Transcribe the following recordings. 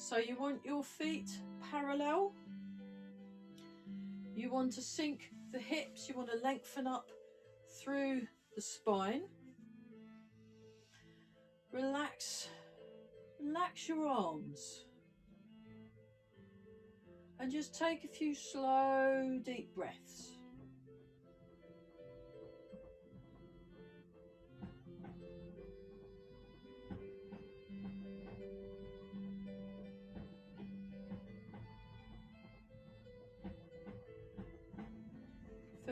So you want your feet parallel. You want to sink the hips, you want to lengthen up through the spine. Relax, relax your arms. And just take a few slow, deep breaths.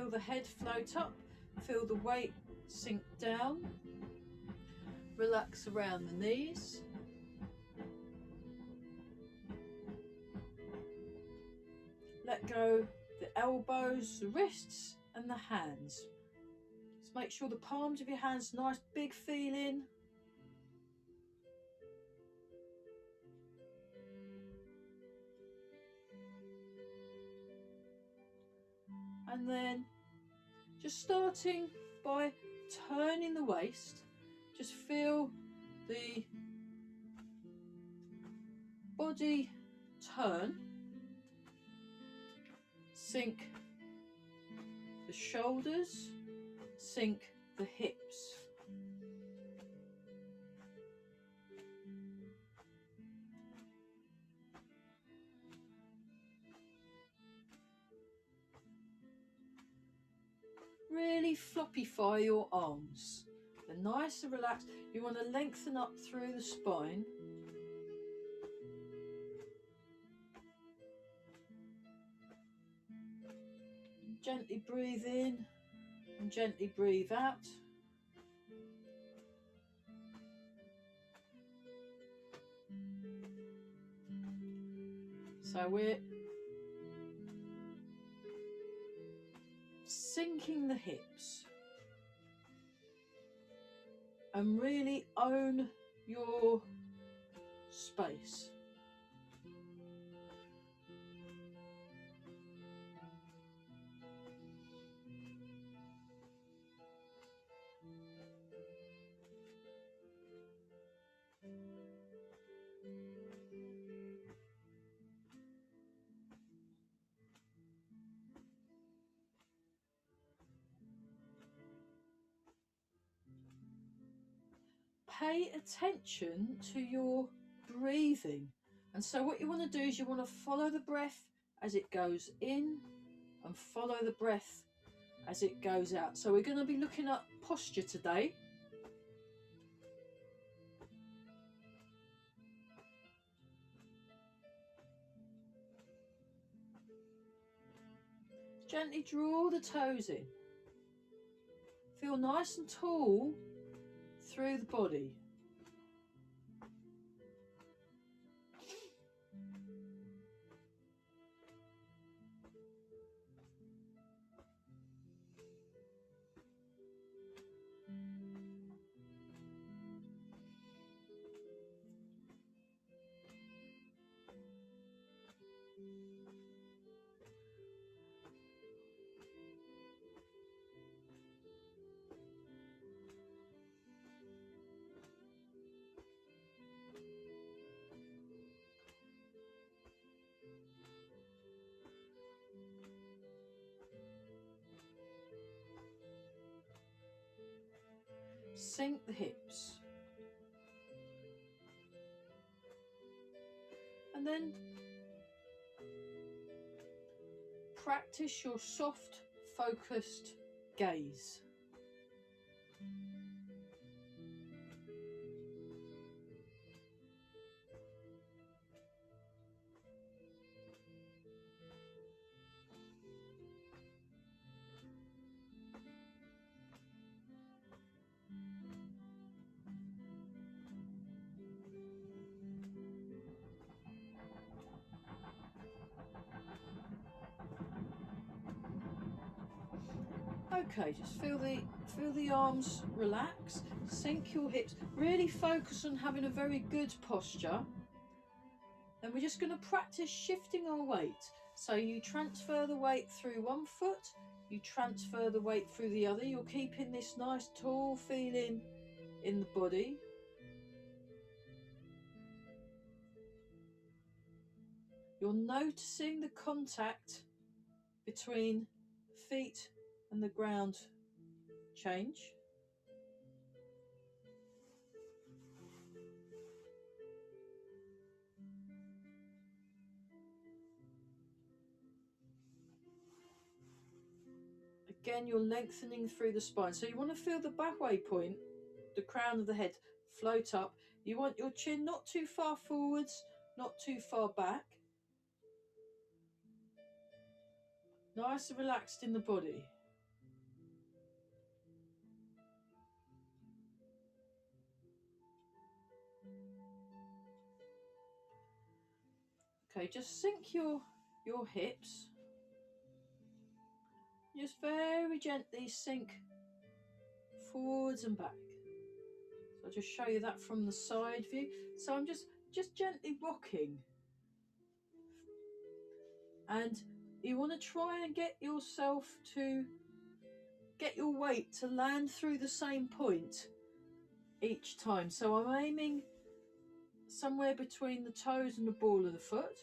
Feel the head float up, feel the weight sink down. Relax around the knees. Let go the elbows, the wrists, and the hands. Just make sure the palms of your hands nice big feeling. And then just starting by turning the waist, just feel the body turn, sink the shoulders, sink the hips. Really floppify your arms. They're nice and relaxed. You want to lengthen up through the spine. Gently breathe in and gently breathe out. So we're sinking the hips and really own your space. Pay attention to your breathing. And so, what you want to do is you want to follow the breath as it goes in and follow the breath as it goes out. So, we're going to be looking at posture today. Gently draw the toes in. Feel nice and tall through the body. Sink the hips. And then practice your soft, focused gaze. Arms relax, sink your hips, really focus on having a very good posture. Then we're just going to practice shifting our weight. So you transfer the weight through one foot, you transfer the weight through the other. You're keeping this nice tall feeling in the body. You're noticing the contact between feet and the ground change. Again, you're lengthening through the spine. So you want to feel the Baihui point, the crown of the head, float up. You want your chin not too far forwards, not too far back. Nice and relaxed in the body. Okay, just sink your your hips just very gently sink forwards and back. So I'll just show you that from the side view. So I'm just, just gently rocking. And you want to try and get yourself to get your weight to land through the same point each time. So I'm aiming somewhere between the toes and the ball of the foot.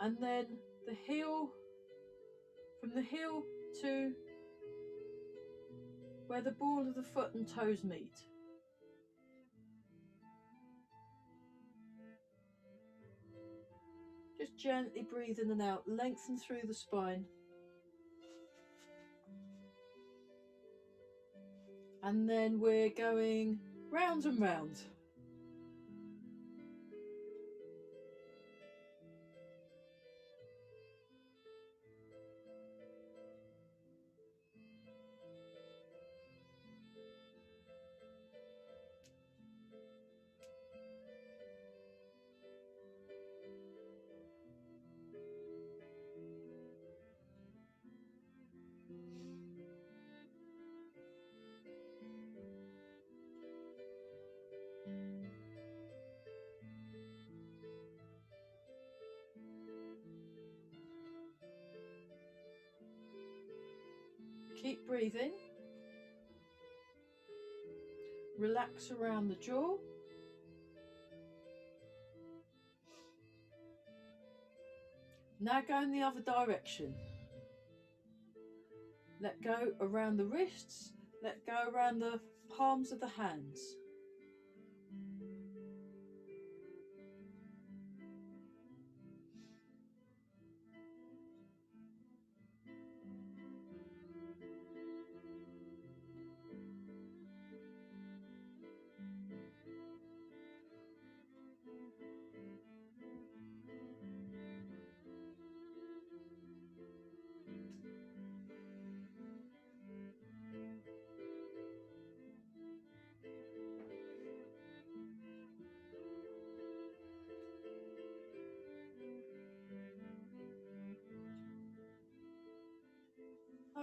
And then the heel from the heel to where the ball of the foot and toes meet. Just gently breathe in and out, lengthen through the spine. And then we're going round and round. Relax around the jaw. Now go in the other direction. Let go around the wrists. Let go around the palms of the hands.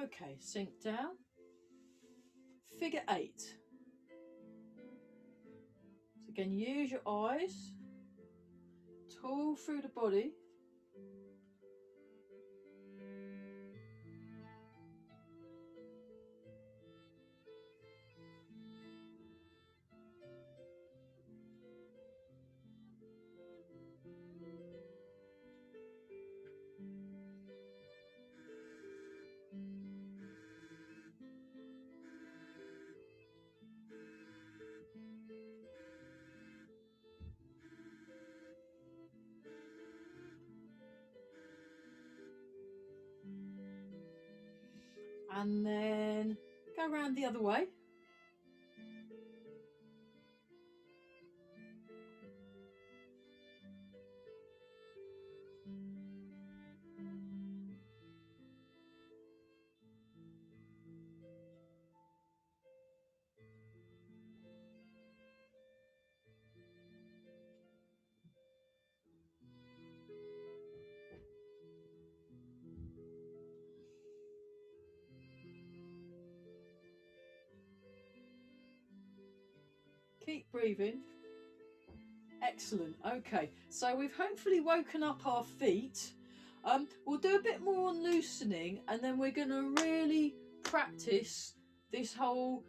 Okay, sink down. Figure eight. So again, use your eyes, tall through the body. And then go around the other way. Keep breathing. Excellent. Okay, so we've hopefully woken up our feet. Um, we'll do a bit more on loosening and then we're going to really practice this whole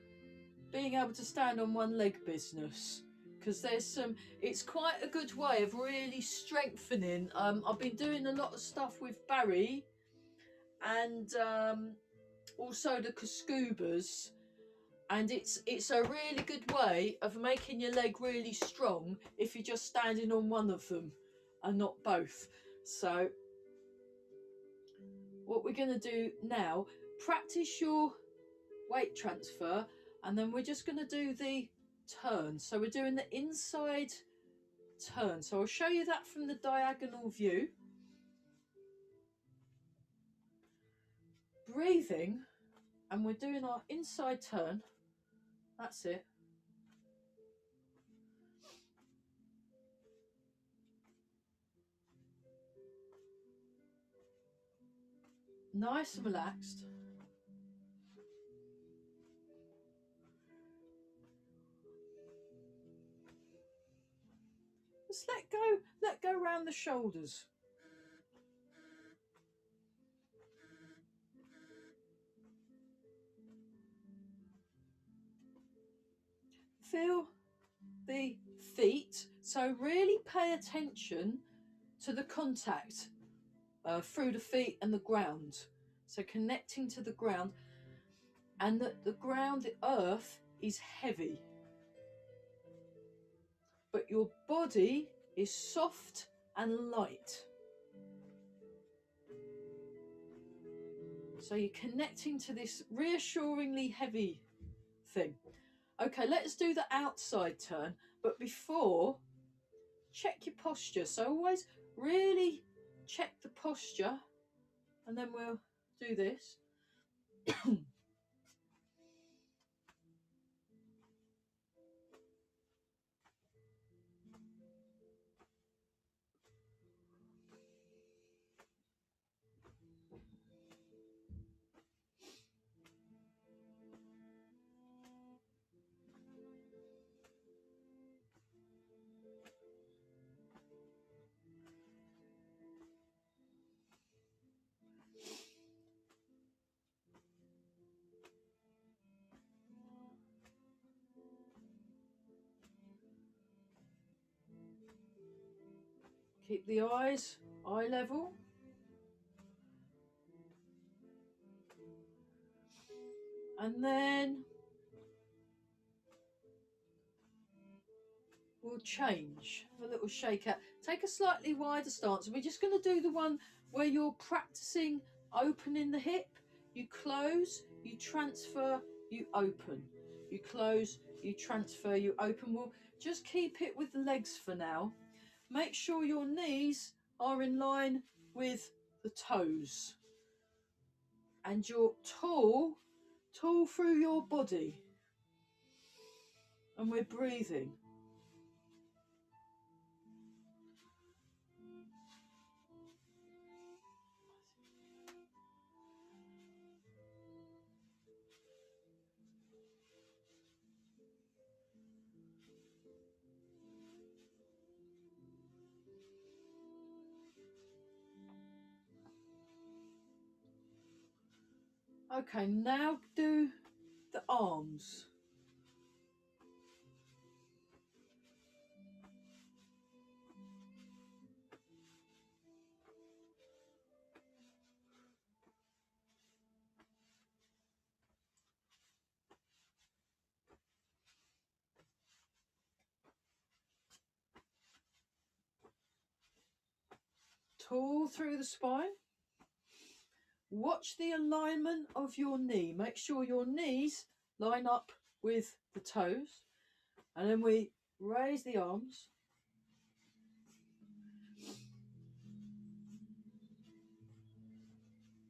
being able to stand on one leg business because there's some it's quite a good way of really strengthening um i've been doing a lot of stuff with barry and um also the Kaskubas and it's it's a really good way of making your leg really strong if you're just standing on one of them and not both. So what we're going to do now practice your weight transfer and then we're just going to do the turn. So we're doing the inside turn. So I'll show you that from the diagonal view. Breathing and we're doing our inside turn that's it. Nice and relaxed. Just let go let go around the shoulders feel the feet. So really pay attention to the contact uh, through the feet and the ground. So connecting to the ground and that the ground, the earth is heavy. But your body is soft and light. So you're connecting to this reassuringly heavy thing. Okay, let's do the outside turn, but before, check your posture. So always really check the posture, and then we'll do this. Keep the eyes eye level. And then we'll change a little shake out. Take a slightly wider stance. We're just going to do the one where you're practicing opening the hip. You close, you transfer, you open. You close, you transfer, you open. We'll just keep it with the legs for now. Make sure your knees are in line with the toes. And you're tall, tall through your body. And we're breathing. Okay, now do the arms. Tall through the spine. Watch the alignment of your knee. Make sure your knees line up with the toes. And then we raise the arms.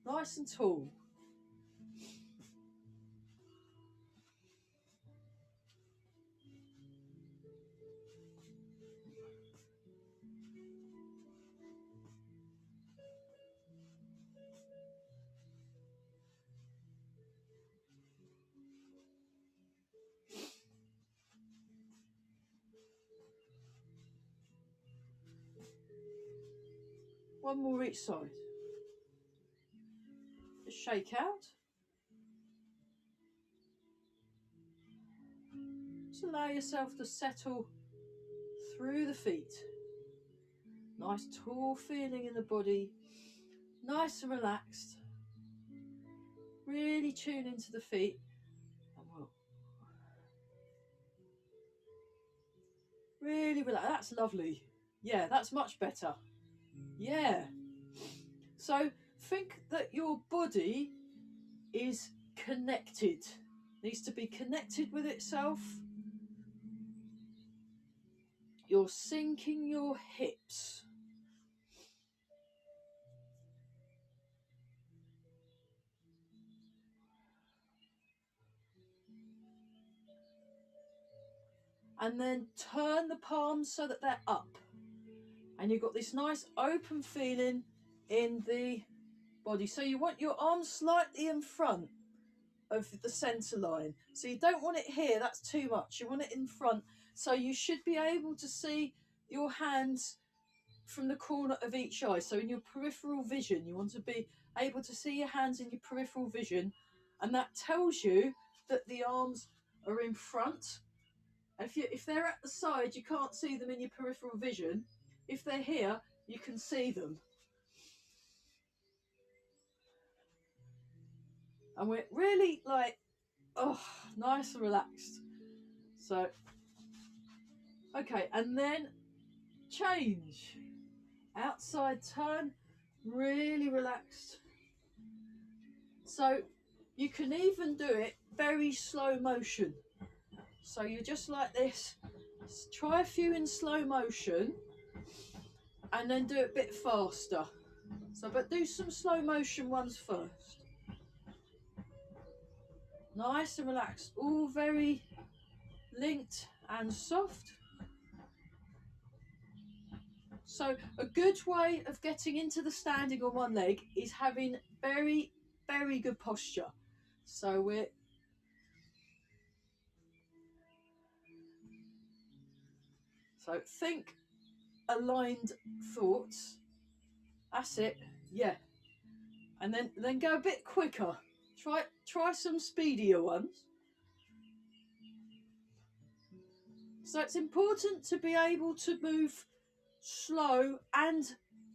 Nice and tall. One more each side. Just shake out. Just allow yourself to settle through the feet. Nice tall feeling in the body, nice and relaxed. Really tune into the feet. Really relax. That's lovely. Yeah, that's much better. Yeah. So think that your body is connected, needs to be connected with itself. You're sinking your hips. And then turn the palms so that they're up. And you've got this nice open feeling in the body. So you want your arms slightly in front of the center line. So you don't want it here, that's too much. You want it in front. So you should be able to see your hands from the corner of each eye. So in your peripheral vision, you want to be able to see your hands in your peripheral vision. And that tells you that the arms are in front. If, you, if they're at the side, you can't see them in your peripheral vision. If they're here, you can see them. and we're really like oh nice and relaxed. So okay and then change. Outside turn really relaxed. So you can even do it very slow motion. So you're just like this. Try a few in slow motion and then do it a bit faster so but do some slow motion ones first nice and relaxed, all very linked and soft. So a good way of getting into the standing on one leg is having very, very good posture. So we're So think aligned thoughts. That's it. Yeah. And then then go a bit quicker. Try try some speedier ones. So it's important to be able to move slow and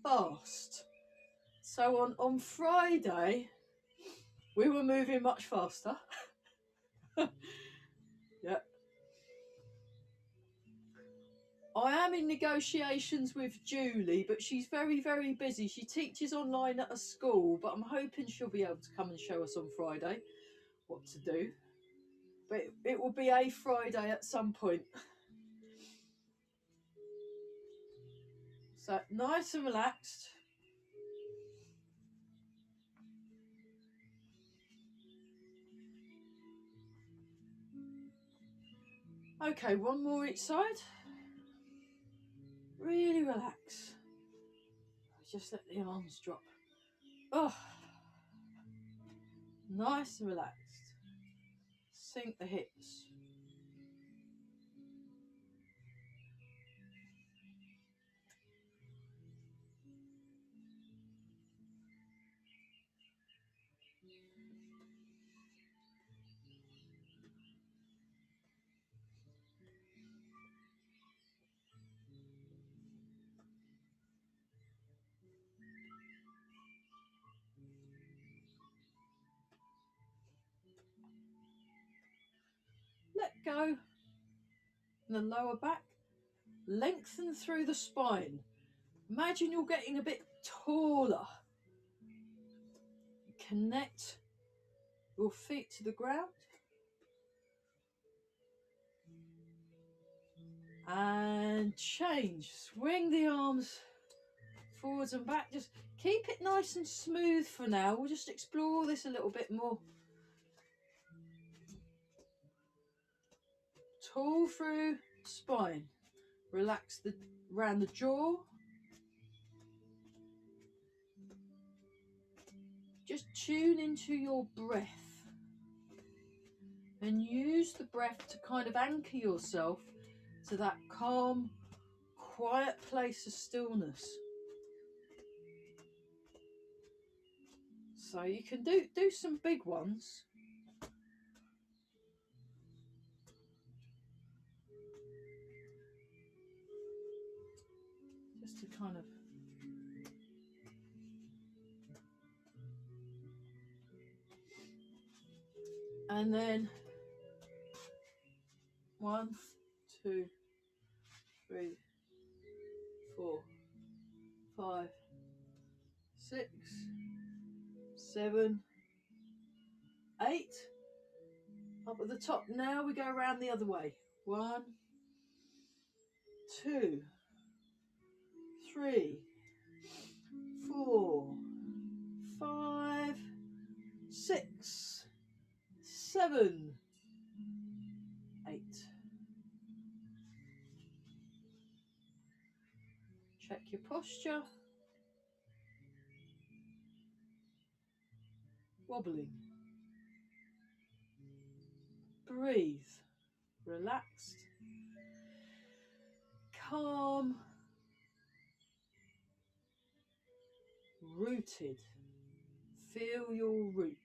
fast. So on, on Friday, we were moving much faster. I am in negotiations with Julie, but she's very, very busy. She teaches online at a school, but I'm hoping she'll be able to come and show us on Friday what to do. But it, will be a Friday at some point. So nice and relaxed. Okay, one more each side really relax. Just let the arms drop. Oh, nice and relaxed. Sink the hips. The lower back. Lengthen through the spine. Imagine you're getting a bit taller. Connect your feet to the ground. And change. Swing the arms forwards and back. Just keep it nice and smooth for now. We'll just explore this a little bit more. Pull through spine. Relax the around the jaw. Just tune into your breath and use the breath to kind of anchor yourself to that calm, quiet place of stillness. So you can do do some big ones kind of and then one, two, three, four, five, six, seven, eight. Up at the top now, we go around the other way. One, two, three, four, five, six, seven, eight. Check your posture. Wobbling. Breathe. Relaxed. Calm. Rooted. Feel your root.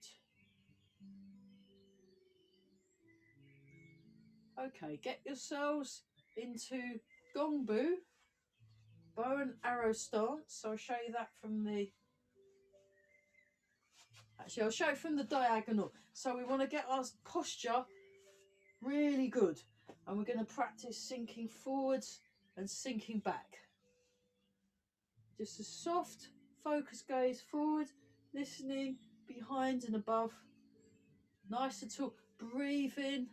Okay, get yourselves into Gongbu, bow and arrow stance. So I'll show you that from the. Actually, I'll show it from the diagonal. So we want to get our posture really good, and we're going to practice sinking forwards and sinking back. Just a soft focus gaze forward, listening behind and above. Nice and tall. Breathe in.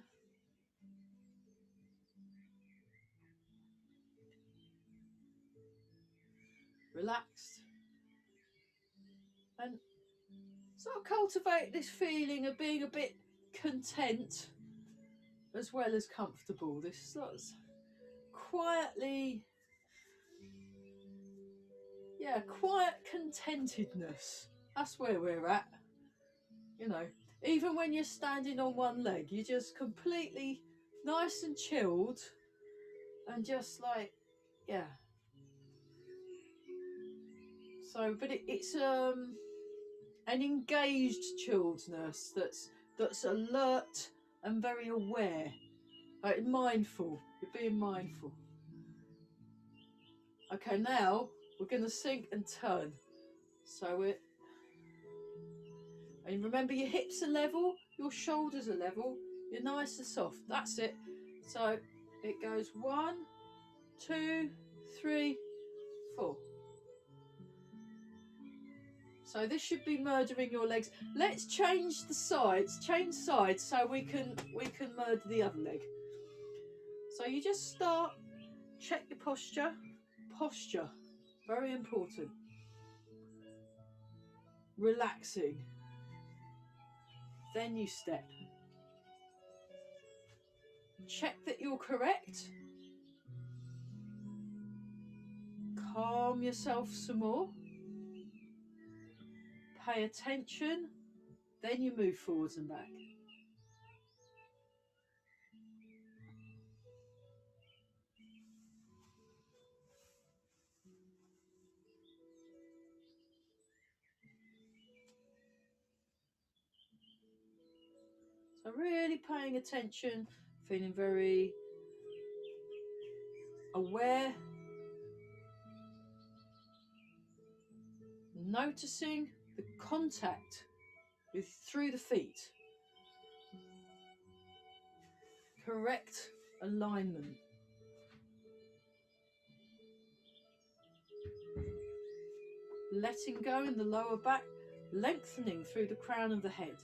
relaxed and sort of cultivate this feeling of being a bit content as well as comfortable this sort of quietly yeah quiet contentedness that's where we're at you know even when you're standing on one leg you're just completely nice and chilled and just like yeah so, but it, it's um an engaged chilledness that's that's alert and very aware, like mindful. You're being mindful. Okay, now we're going to sink and turn. So it. And remember, your hips are level, your shoulders are level, you're nice and soft. That's it. So it goes one, two, three, four. So this should be murdering your legs. Let's change the sides, change sides so we can we can murder the other leg. So you just start, check your posture. Posture, very important. Relaxing. Then you step. Check that you're correct. Calm yourself some more pay attention, then you move forwards and back. So really paying attention, feeling very aware, noticing the contact with through the feet. Correct alignment. Letting go in the lower back, lengthening through the crown of the head.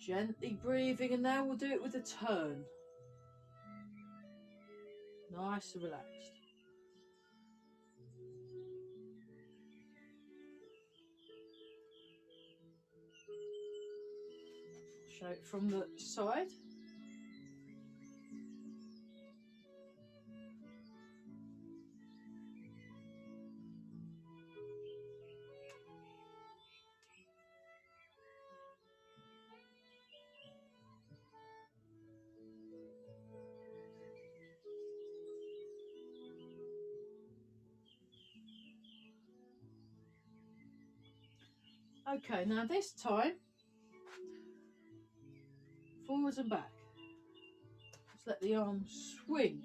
Gently breathing, and now we'll do it with a turn. Nice and relaxed. show it from the side. Okay, now this time forwards and back. Just let the arm swing.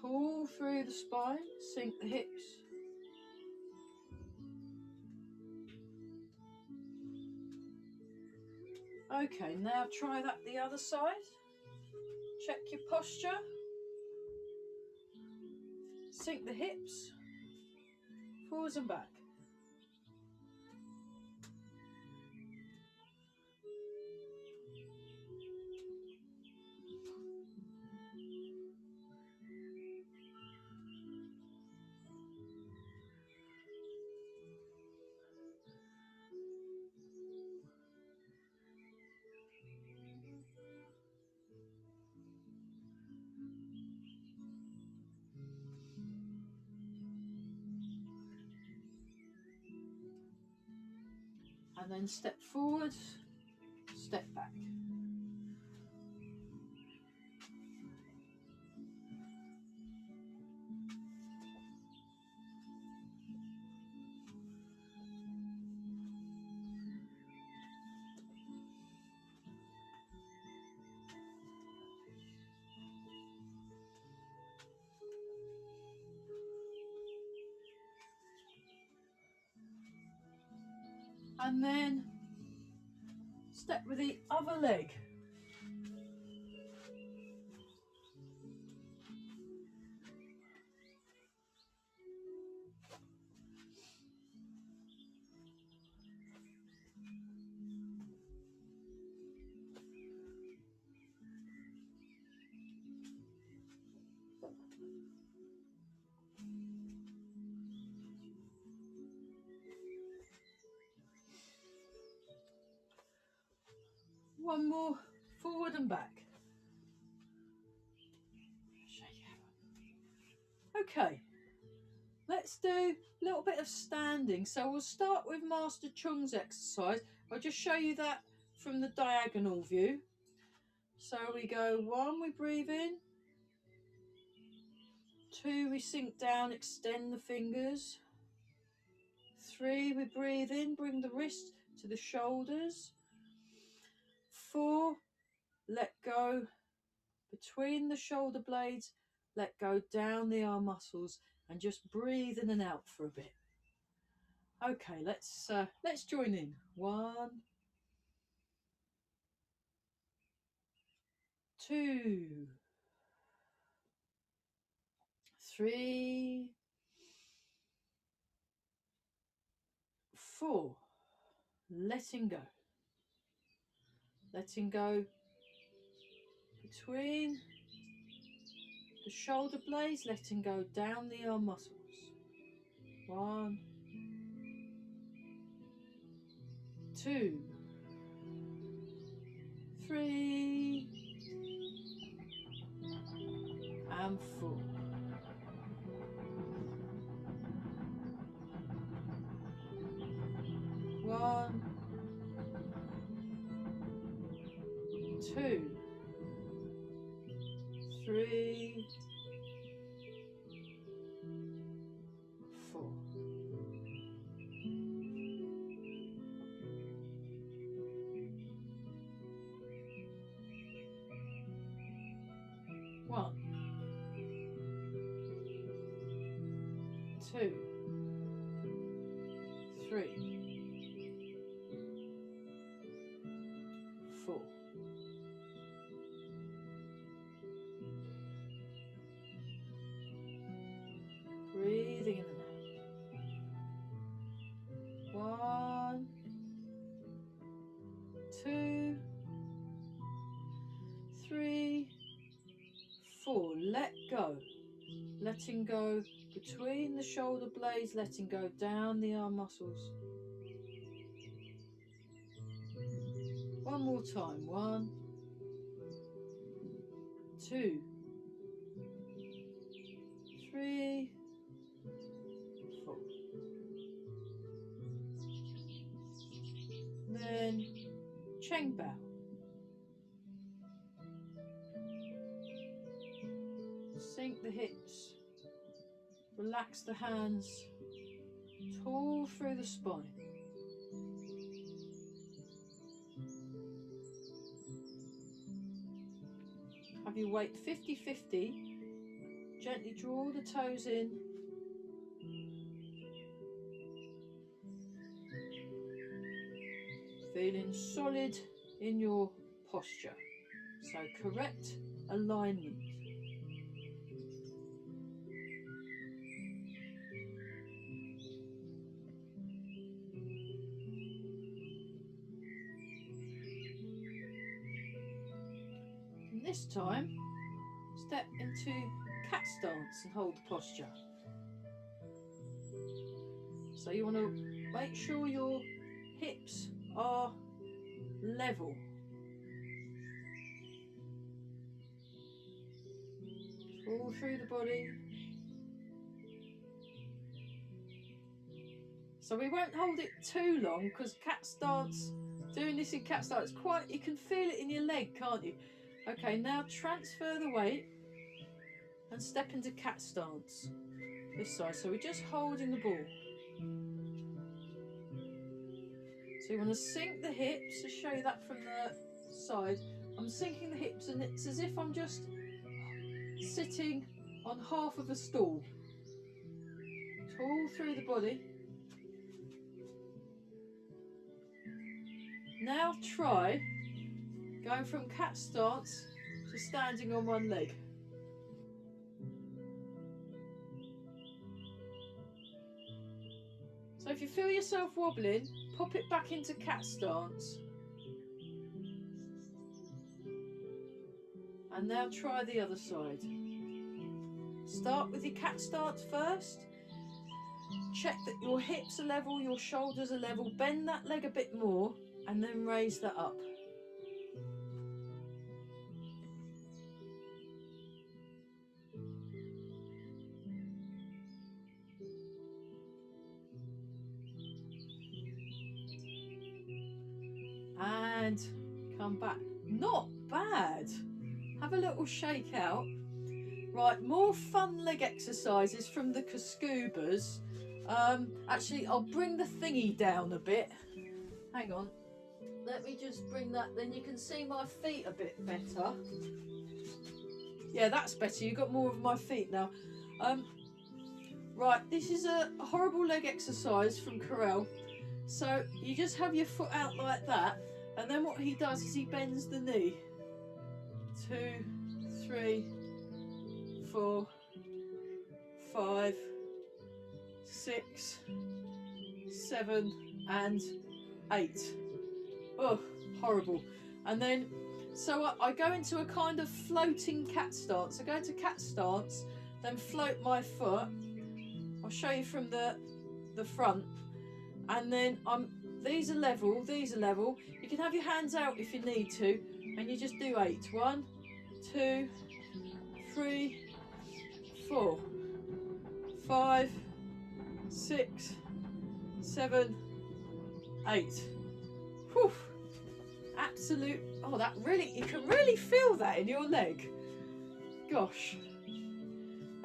Tall through the spine, sink the hips. Okay, now try that the other side. Check your posture. Sink the hips, forwards and back. Then step forward, the other leg. One more forward and back. Okay, let's do a little bit of standing. So we'll start with Master Chung's exercise. I'll just show you that from the diagonal view. So we go one, we breathe in. Two, we sink down, extend the fingers. Three, we breathe in, bring the wrist to the shoulders four, let go between the shoulder blades, let go down the arm muscles and just breathe in and out for a bit. Okay, let's uh, let's join in. One, two, three, four. Letting go letting go between the shoulder blades, letting go down the arm muscles. One, two, three, and four. One, two, Letting go between the shoulder blades, letting go down the arm muscles. One more time. One, two, three, four. Then Cheng Bao. Sink the hips. Relax the hands. Tall through the spine. Have your weight 50 50. Gently draw the toes in. Feeling solid in your posture. So, correct alignment. This time, step into cat stance and hold the posture. So you want to make sure your hips are level. All through the body. So we won't hold it too long because cat stance, doing this in cat stance, quite, you can feel it in your leg, can't you? Okay, now transfer the weight and step into cat stance. This side, so we're just holding the ball. So you want to sink the hips, to show you that from the side. I'm sinking the hips and it's as if I'm just sitting on half of a stool. It's all through the body. Now try going from cat stance to standing on one leg. So if you feel yourself wobbling, pop it back into cat stance. And now try the other side. Start with your cat stance first. Check that your hips are level, your shoulders are level. Bend that leg a bit more and then raise that up. Fun leg exercises from the Kascubas. Um, actually, I'll bring the thingy down a bit. Hang on. Let me just bring that, then you can see my feet a bit better. Yeah, that's better. You've got more of my feet now. Um, right, this is a horrible leg exercise from Carell. So you just have your foot out like that and then what he does is he bends the knee. Two, three, four, five, six, seven, and eight. Oh, horrible. And then, so I, I go into a kind of floating cat stance. I go into cat stance, then float my foot. I'll show you from the the front, and then I'm these are level, these are level. You can have your hands out if you need to, and you just do eight. One, two, three, four, five, six, seven, eight. Whew. Absolute, oh that really, you can really feel that in your leg. Gosh.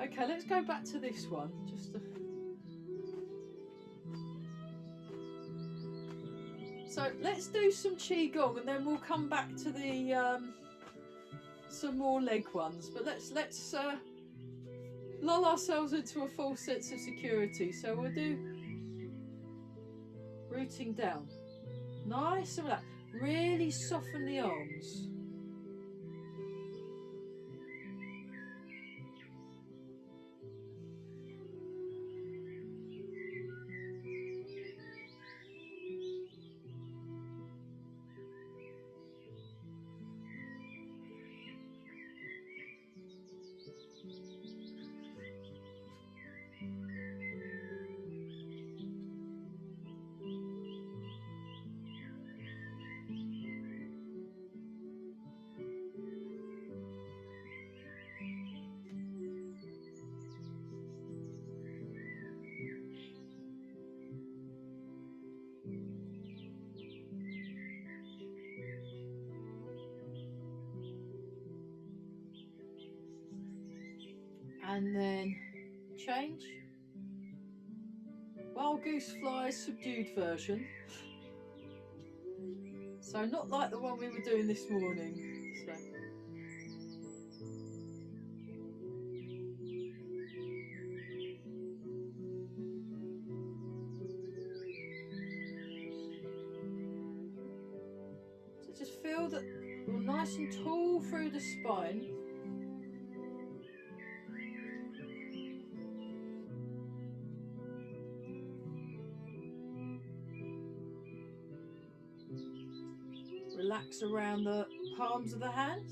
Okay, let's go back to this one. Just to... So let's do some qigong, and then we'll come back to the um, some more leg ones. But let's let's uh, lull ourselves into a false sense of security. So we'll do rooting down, nice and relaxed. Really soften the arms. Flies subdued version. So not like the one we were doing this morning. So. So just feel that you're nice and tall through the spine. Around the palms of the hands.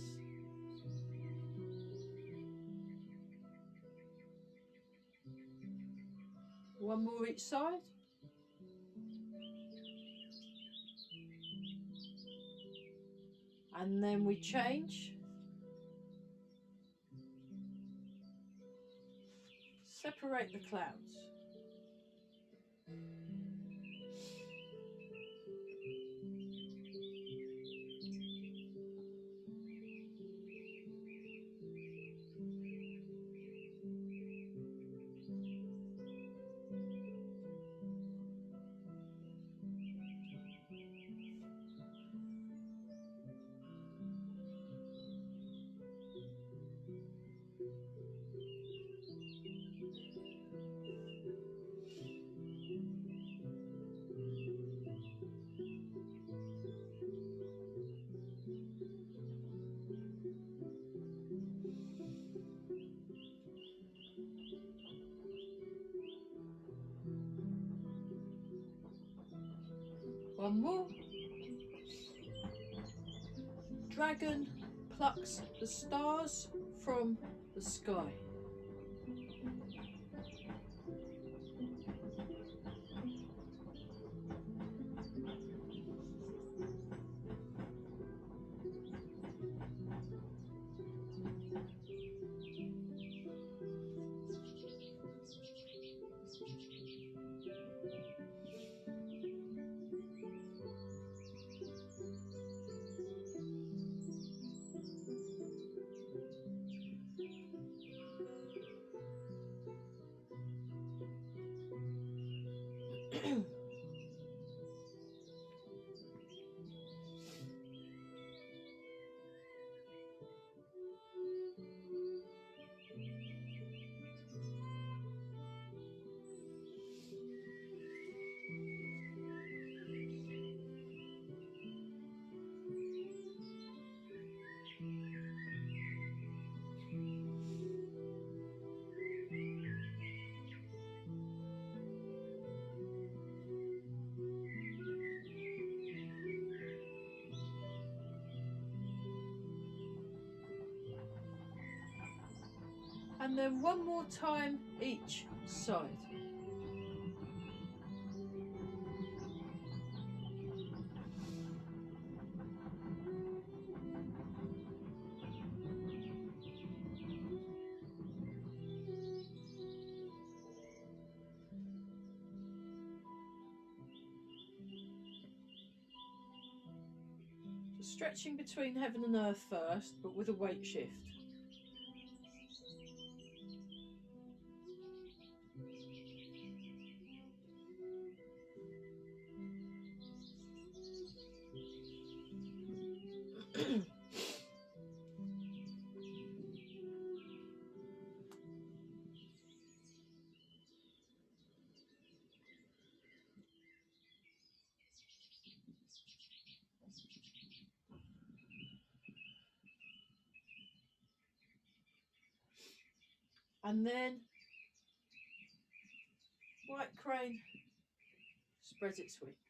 One more each side. And then we change. Separate the clouds. One more. Dragon plucks the stars from the sky. And then one more time each side. Stretching between heaven and earth first, but with a weight shift. And then white crane spreads its wings.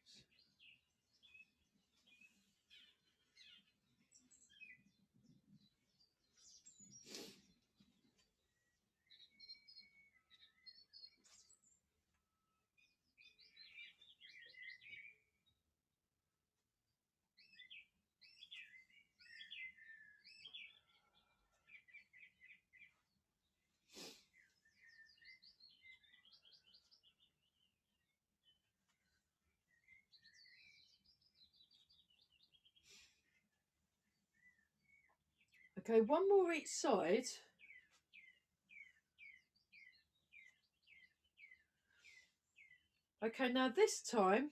Okay, one more each side. Okay, now this time,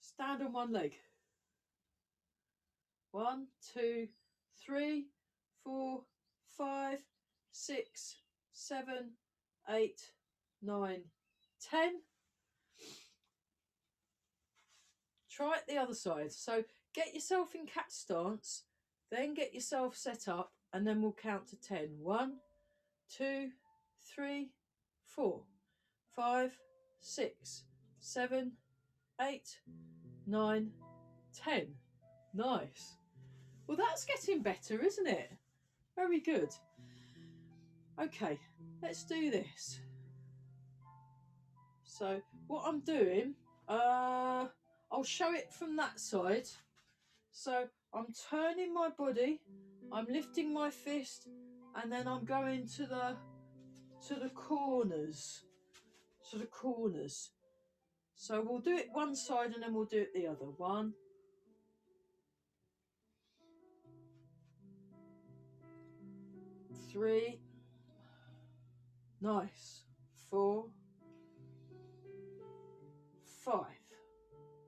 stand on one leg. One, two, three, four, five, six, seven, eight, nine, ten. Try it the other side. So get yourself in cat stance then get yourself set up, and then we'll count to ten. One, two, three, four, five, six, seven, eight, nine, ten. Nice. Well, that's getting better, isn't it? Very good. Okay, let's do this. So, what I'm doing, uh, I'll show it from that side. So, I'm turning my body, I'm lifting my fist, and then I'm going to the to the corners. To the corners. So we'll do it one side and then we'll do it the other. One, three, nice, four, five.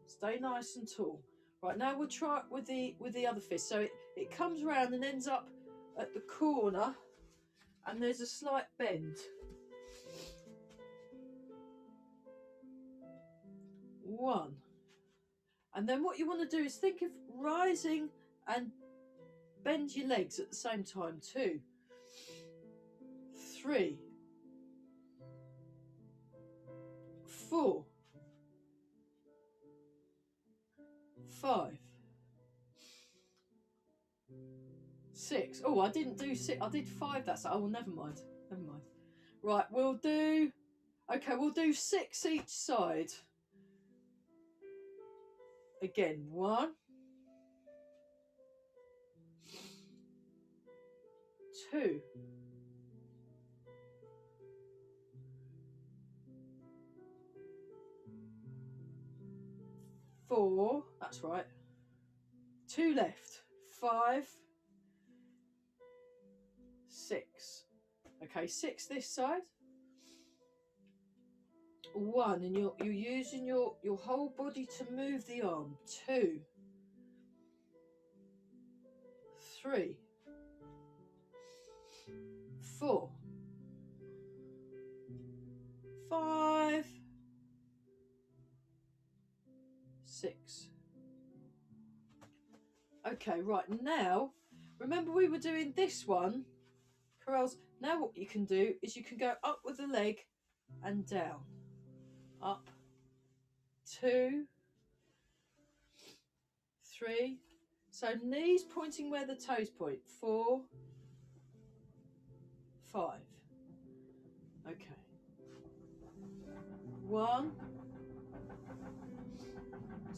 Stay nice and tall. Right now we'll try it with the with the other fist. So it, it comes round and ends up at the corner and there's a slight bend. One. And then what you want to do is think of rising and bend your legs at the same time. Two, three, four, five, six. Oh, I didn't do six. I did five. That's oh, well, never mind. Never mind. Right, we'll do. Okay, we'll do six each side. Again, one, two, four. That's right. Two left. Five, six. Okay, six this side. One, and you're you're using your your whole body to move the arm. Two, three, four, five, six. Okay, right now, remember we were doing this one Corals. Now what you can do is you can go up with the leg and down. Up, two, three. So knees pointing where the toes point. Four, five. Okay. One,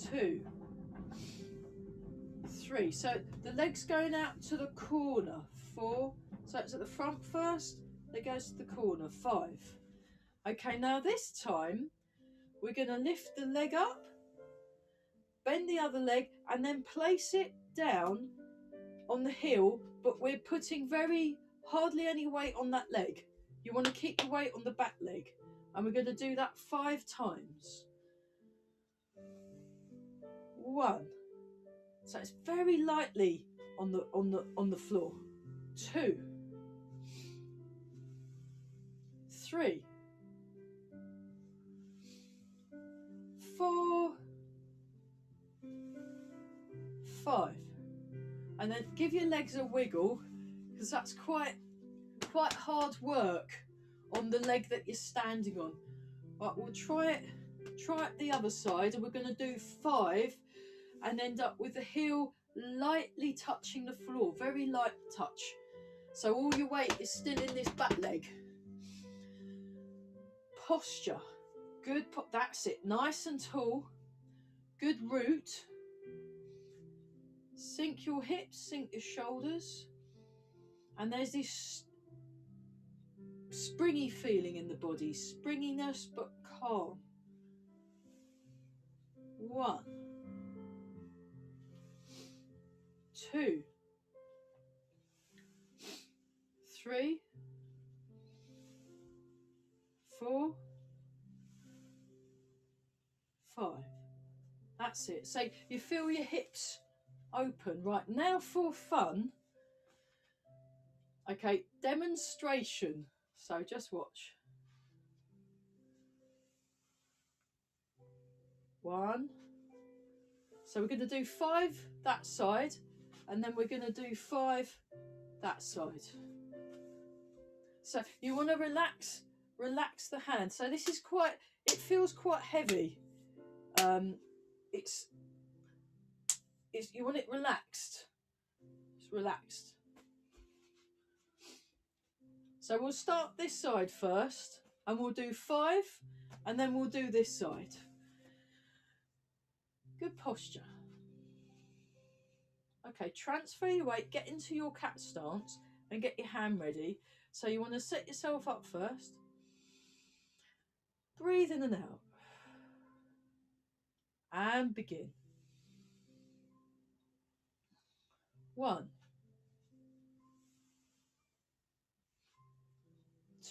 two, three. So the leg's going out to the corner. Four, so it's at the front first, it goes to the corner, five. Okay, now this time we're going to lift the leg up, bend the other leg, and then place it down on the heel, but we're putting very hardly any weight on that leg. You want to keep the weight on the back leg, and we're going to do that five times. One. So it's very lightly on the on the on the floor. Two. three, four, five, and then give your legs a wiggle because that's quite quite hard work on the leg that you're standing on. Right, we'll try it try it the other side and we're going to do five and end up with the heel lightly touching the floor, very light touch. So all your weight is still in this back leg posture. Good, po that's it. Nice and tall. Good root. Sink your hips, sink your shoulders. And there's this springy feeling in the body. Springiness, but calm. One. Two. Three four, five. That's it. So you feel your hips open. Right now for fun. Okay, demonstration. So just watch. One. So we're going to do five that side, and then we're going to do five that side. So you want to relax, relax the hand. So this is quite, it feels quite heavy. Um, it's, it's you want it relaxed. It's relaxed. So we'll start this side first, and we'll do five, and then we'll do this side. Good posture. Okay, transfer your weight, get into your cat stance and get your hand ready. So you want to set yourself up first. Breathe in and out. And begin. One.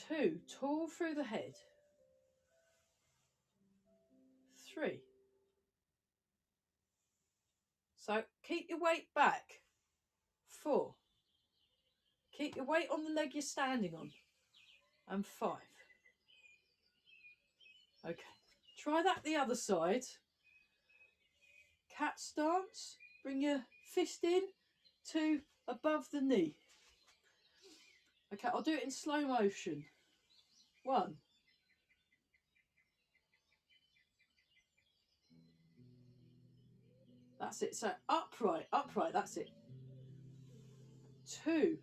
Two, tall through the head. Three. So keep your weight back. Four. Keep your weight on the leg you're standing on. And five. Okay. Try that the other side. Cat stance. Bring your fist in to above the knee. Okay, I'll do it in slow motion. One. That's it. So upright, upright, that's it. Two.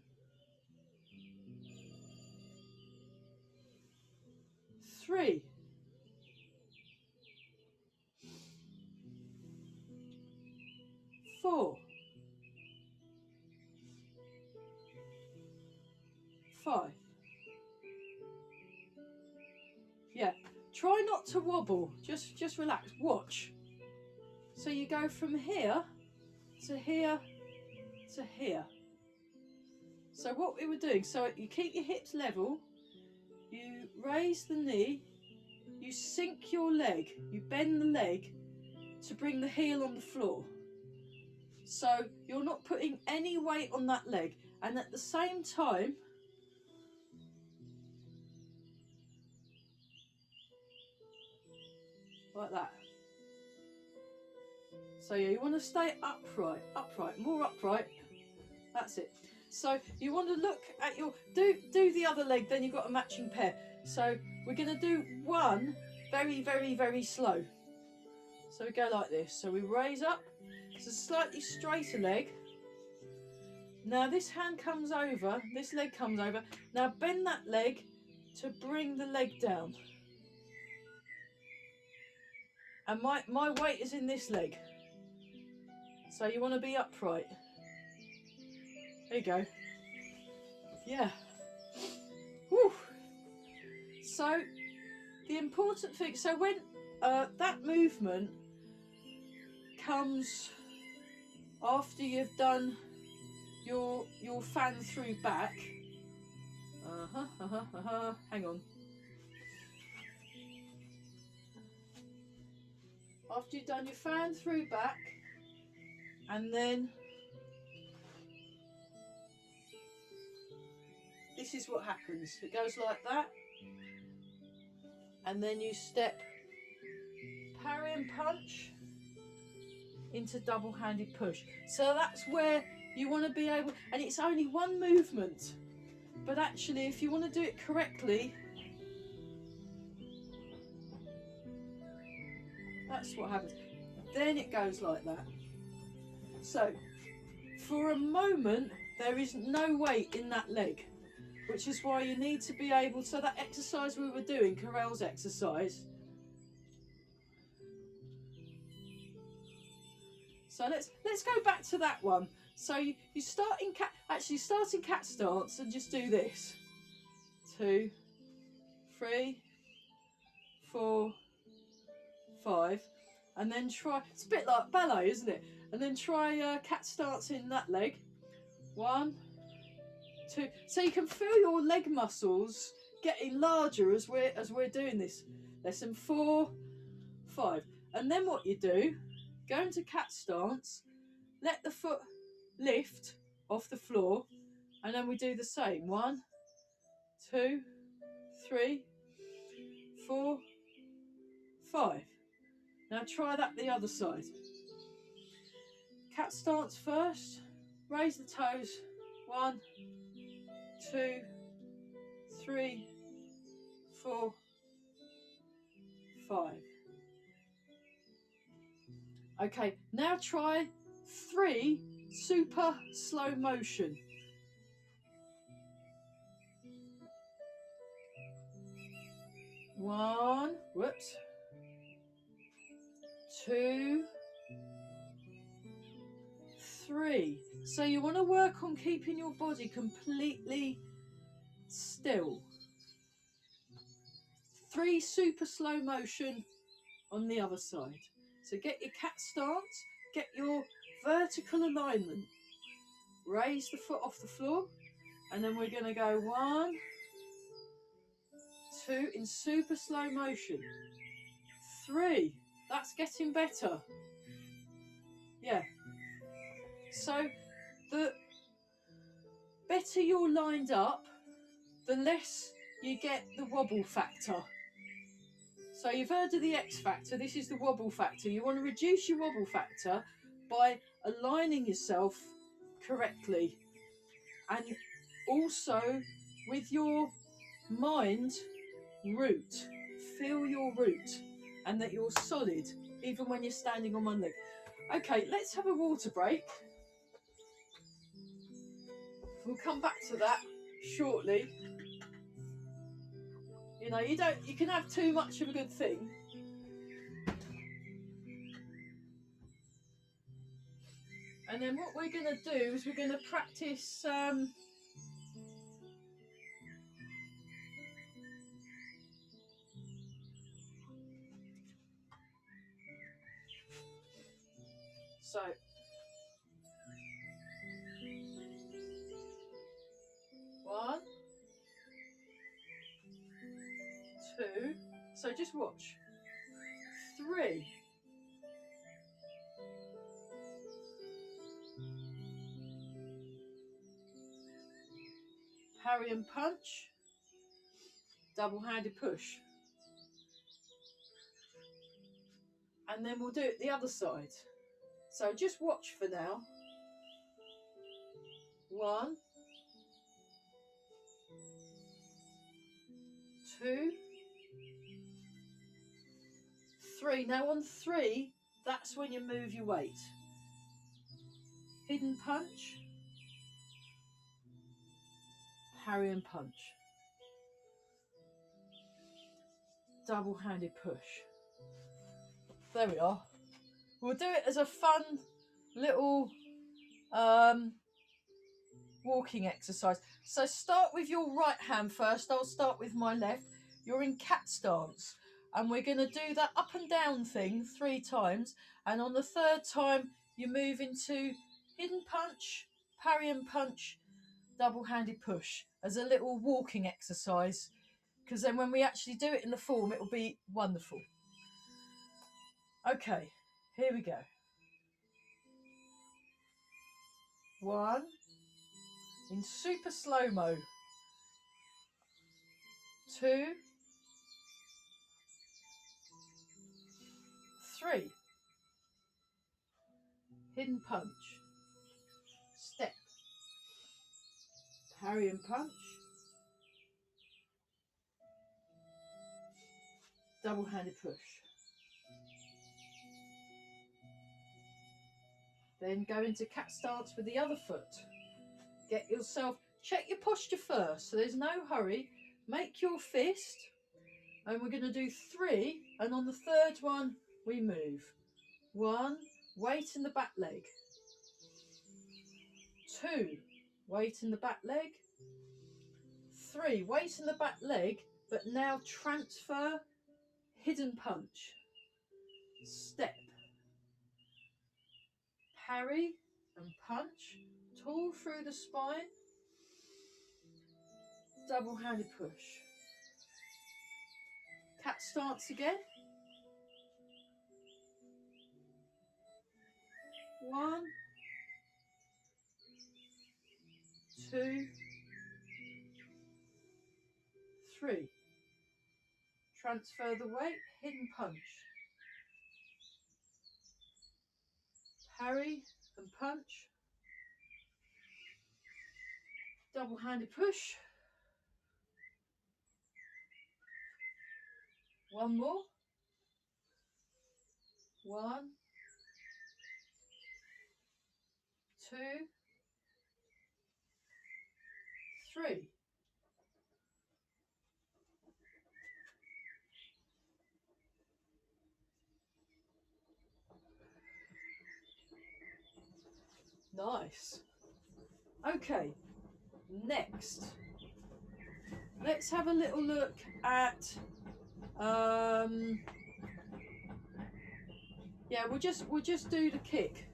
Three. Four. Five. Yeah. Try not to wobble. Just just relax. Watch. So you go from here to here to here. So what we were doing, so you keep your hips level, you raise the knee, you sink your leg, you bend the leg to bring the heel on the floor. So you're not putting any weight on that leg. And at the same time, like that. So you want to stay upright, upright, more upright. That's it. So you want to look at your, do, do the other leg, then you've got a matching pair. So we're going to do one very, very, very slow. So we go like this. So we raise up. It's a slightly straighter leg. Now this hand comes over, this leg comes over. Now bend that leg to bring the leg down. And my, my weight is in this leg. So you want to be upright. There you go. Yeah. Whew. So the important thing, so when uh, that movement comes after you've done your your fan through back. Uh huh. Uh huh. Uh huh. Hang on. After you've done your fan through back, and then this is what happens. It goes like that. And then you step parry and punch into double-handed push. So that's where you want to be able and it's only one movement. But actually if you want to do it correctly that's what happens. Then it goes like that so, for a moment, there is no weight in that leg, which is why you need to be able. So that exercise we were doing, Carell's exercise. So let's let's go back to that one. So you, you start in cat actually start in cat stance and just do this. Two, three, four, five, and then try. It's a bit like ballet, isn't it? And then try uh, cat stance in that leg. One, two. So you can feel your leg muscles getting larger as we're as we're doing this. Lesson four, five. And then what you do, go into cat stance, let the foot lift off the floor, and then we do the same. One, two, three, four, five. Now try that the other side. Cat stance first, raise the toes. One, two, three, four, five. Okay, now try three super slow motion. One, whoops. Two, three. So you want to work on keeping your body completely still. Three super slow motion on the other side. So get your cat stance, get your vertical alignment. Raise the foot off the floor, and then we're going to go one, two in super slow motion, three. That's getting better. Yeah. So the better you're lined up, the less you get the wobble factor. So you've heard of the X factor, this is the wobble factor. You want to reduce your wobble factor by aligning yourself correctly and also with your mind root. Feel your root and that you're solid even when you're standing on one leg. Okay, let's have a water break. We'll come back to that shortly. You know, you don't you can have too much of a good thing. And then what we're going to do is we're going to practice um, So one, two. So just watch. Three. Parry and punch. Double-handed push. And then we'll do it the other side. So just watch for now. One, two, three. Now on three, that's when you move your weight. Hidden punch, parry and punch. Double-handed push. There we are. We'll do it as a fun little um, walking exercise. So start with your right hand first. I'll start with my left. You're in cat stance. And we're going to do that up and down thing three times. And on the third time, you move into hidden punch, parry and punch, double-handed push as a little walking exercise. Because then when we actually do it in the form, it will be wonderful. Okay. Here we go. One in super slow mo. Two, three. Hidden punch. Step. Parry and punch. Double handed push. Then go into cat stance with the other foot. Get yourself, check your posture first. So there's no hurry. Make your fist. And we're going to do three. And on the third one, we move. One, weight in the back leg. Two, weight in the back leg. Three, weight in the back leg, but now transfer hidden punch. Step parry and punch, through the spine, double-handed push. Cat stance again. One, two, three. Transfer the weight, hidden punch. Parry and punch. Double handed push. One more. One, two, three. Nice. Okay, next, let's have a little look at, um, yeah, we'll just, we'll just do the kick.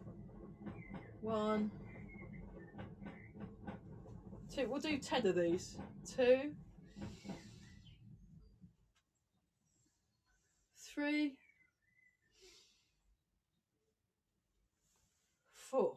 One, two, we'll do 10 of these. Two, three, four,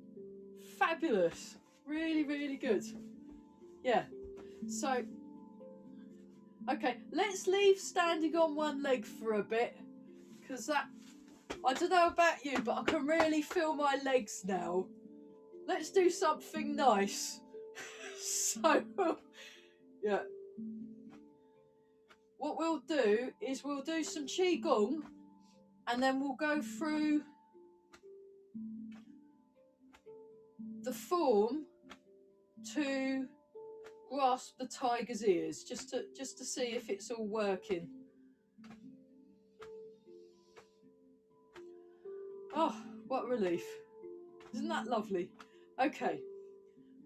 Fabulous. Really, really good. Yeah. So, okay, let's leave standing on one leg for a bit because that, I don't know about you, but I can really feel my legs now. Let's do something nice. so, yeah. What we'll do is we'll do some Qigong and then we'll go through the form to grasp the tiger's ears just to just to see if it's all working. Oh what relief. Isn't that lovely? Okay.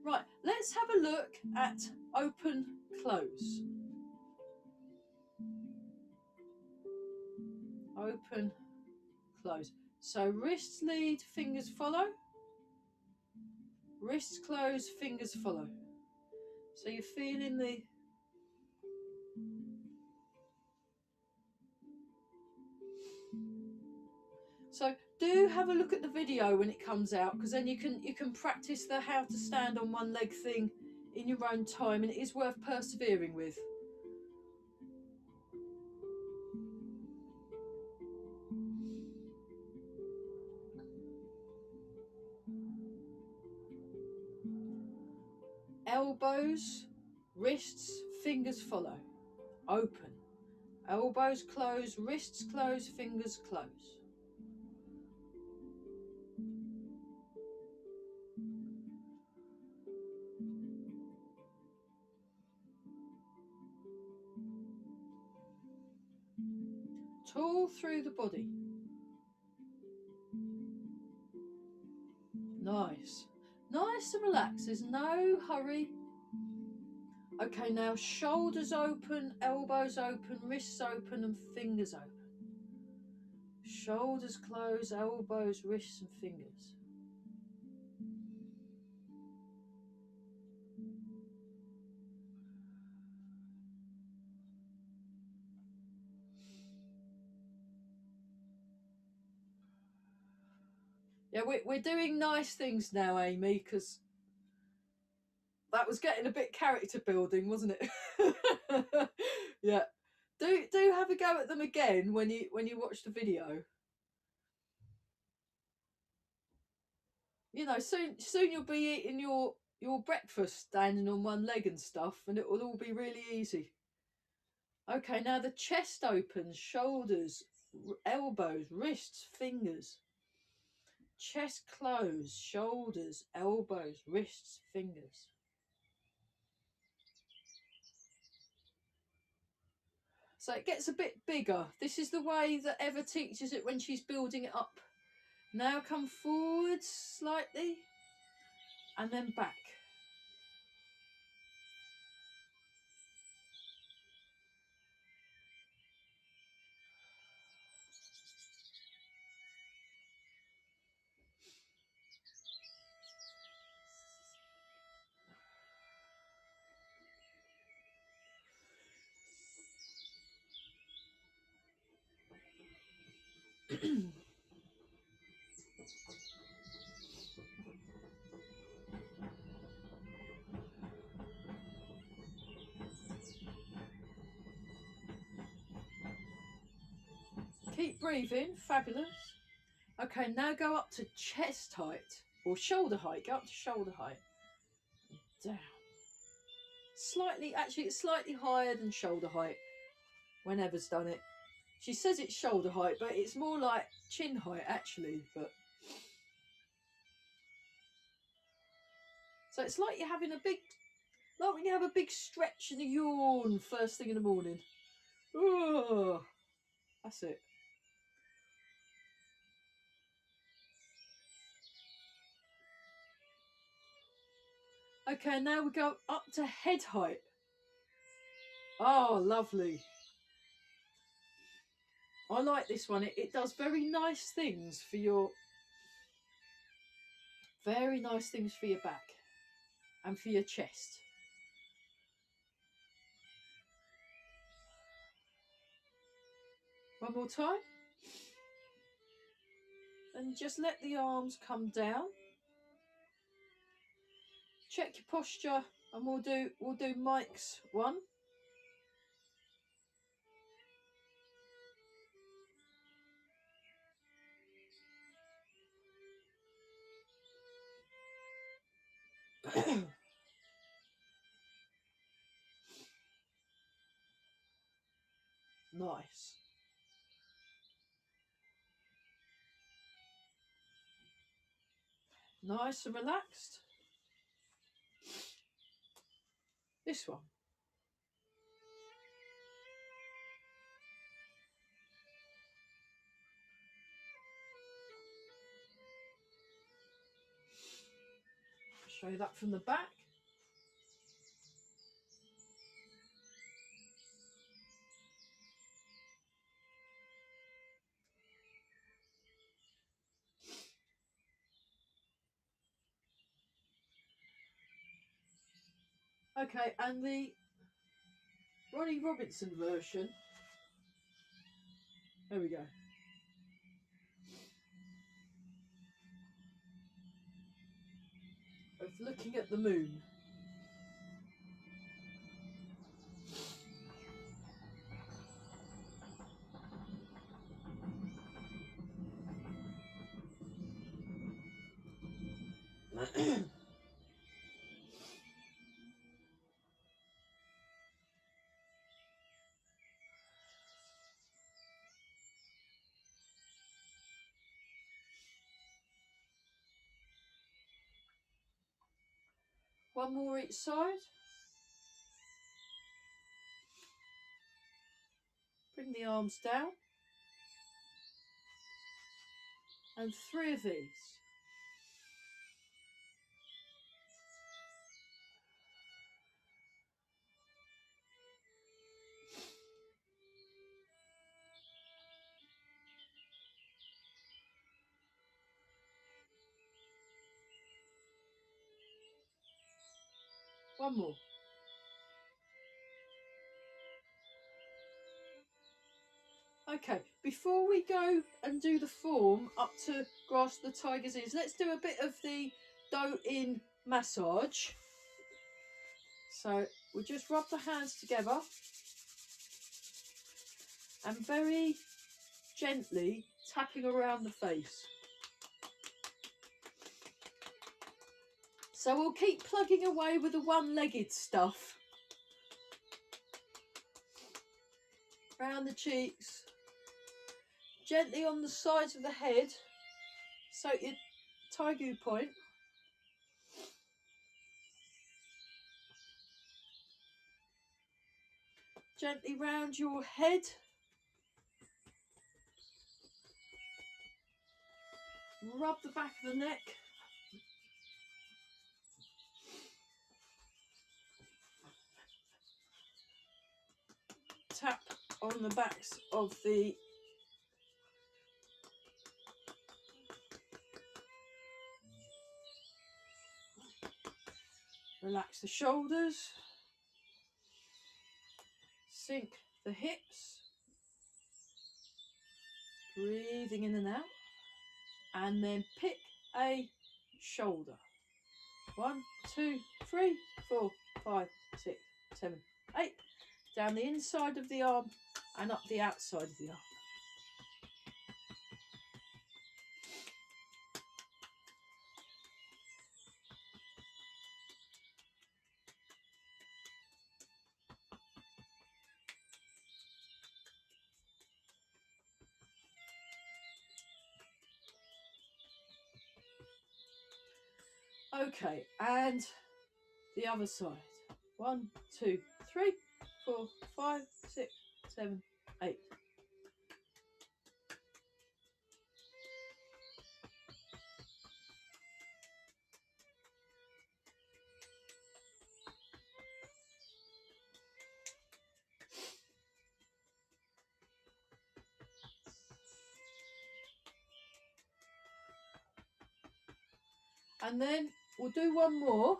Right let's have a look at open close. Open close. So wrists lead fingers follow Wrists close, fingers follow. So you're feeling the So do have a look at the video when it comes out because then you can you can practice the how to stand on one leg thing in your own time and it is worth persevering with. Elbows, wrists, fingers follow. Open. Elbows close, wrists close, fingers close. Tall through the body. Nice and relaxed. There's no hurry. Okay, now shoulders open, elbows open, wrists open, and fingers open. Shoulders close, elbows, wrists, and fingers. Yeah, we're, we're doing nice things now, Amy, because that was getting a bit character building, wasn't it? yeah. Do do have a go at them again when you when you watch the video. You know, soon soon you'll be eating your your breakfast standing on one leg and stuff, and it will all be really easy. Okay, now the chest opens, shoulders, elbows, wrists, fingers. Chest closed, shoulders, elbows, wrists, fingers. So it gets a bit bigger. This is the way that Eva teaches it when she's building it up. Now come forward slightly and then back. Breathing, fabulous. Okay, now go up to chest height or shoulder height. Go up to shoulder height. Down. Slightly, actually, it's slightly higher than shoulder height. Whenever's done it. She says it's shoulder height, but it's more like chin height actually. But so it's like you're having a big, like when you have a big stretch and a yawn first thing in the morning. Oh, that's it. Okay, now we go up to head height. Oh, lovely. I like this one. It, it does very nice things for your very nice things for your back and for your chest. One more time. And just let the arms come down. Check your posture and we'll do we'll do Mike's one. nice. Nice and relaxed. This one. Show you that from the back. Okay, and the Ronnie Robinson version. There we go. Of looking at the moon. One more each side. Bring the arms down. And three of these. More. Okay, before we go and do the form up to grasp the tiger's ears, let's do a bit of the Dao Yin massage. So we just rub the hands together and very gently tapping around the face. So we'll keep plugging away with the one-legged stuff. Round the cheeks. Gently on the sides of the head. So your taigu point. Gently round your head. Rub the back of the neck. Tap on the backs of the Relax the shoulders. Sink the hips. Breathing in and out. And then pick a shoulder. One, two, three, four, five, six, seven, eight. Down the inside of the arm and up the outside of the arm. Okay, and the other side. One, two, three, four, five, six, seven, eight. And then we'll do one more.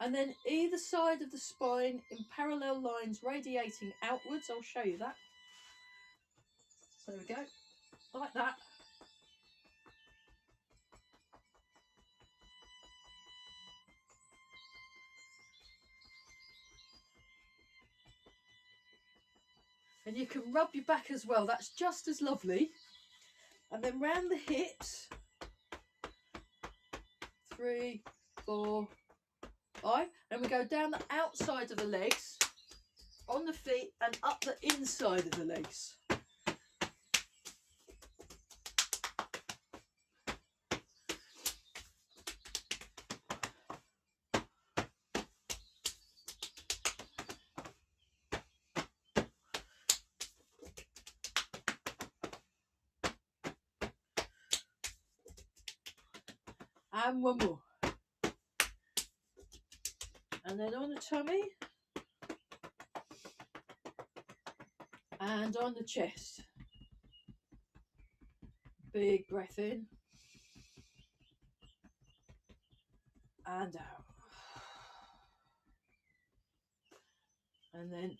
And then either side of the spine in parallel lines radiating outwards. I'll show you that. So there we go. Like that. And you can rub your back as well. That's just as lovely. And then round the hips three, four, five. And we go down the outside of the legs, on the feet, and up the inside of the legs. and one more. And then on the tummy and on the chest. Big breath in and out. And then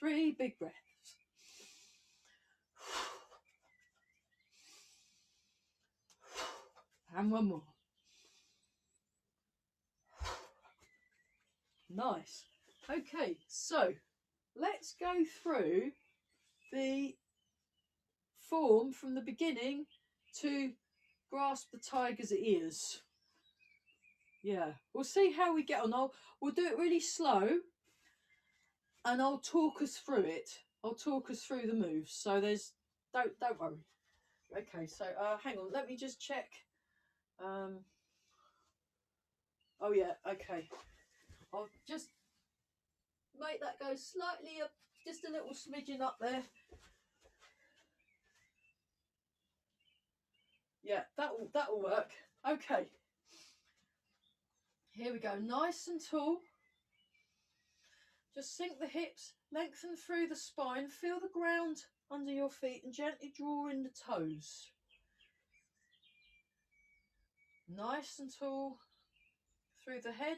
three big breaths. And one more. Nice. Okay, so let's go through the form from the beginning to grasp the tiger's ears. Yeah, we'll see how we get on. I'll, we'll do it really slow and I'll talk us through it. I'll talk us through the moves. So there's, don't, don't worry. Okay, so uh, hang on, let me just check. Um, oh yeah, okay. I'll just make that go slightly up, just a little smidgen up there. Yeah, that'll that'll work. Okay. Here we go, nice and tall. Just sink the hips, lengthen through the spine, feel the ground under your feet and gently draw in the toes. Nice and tall through the head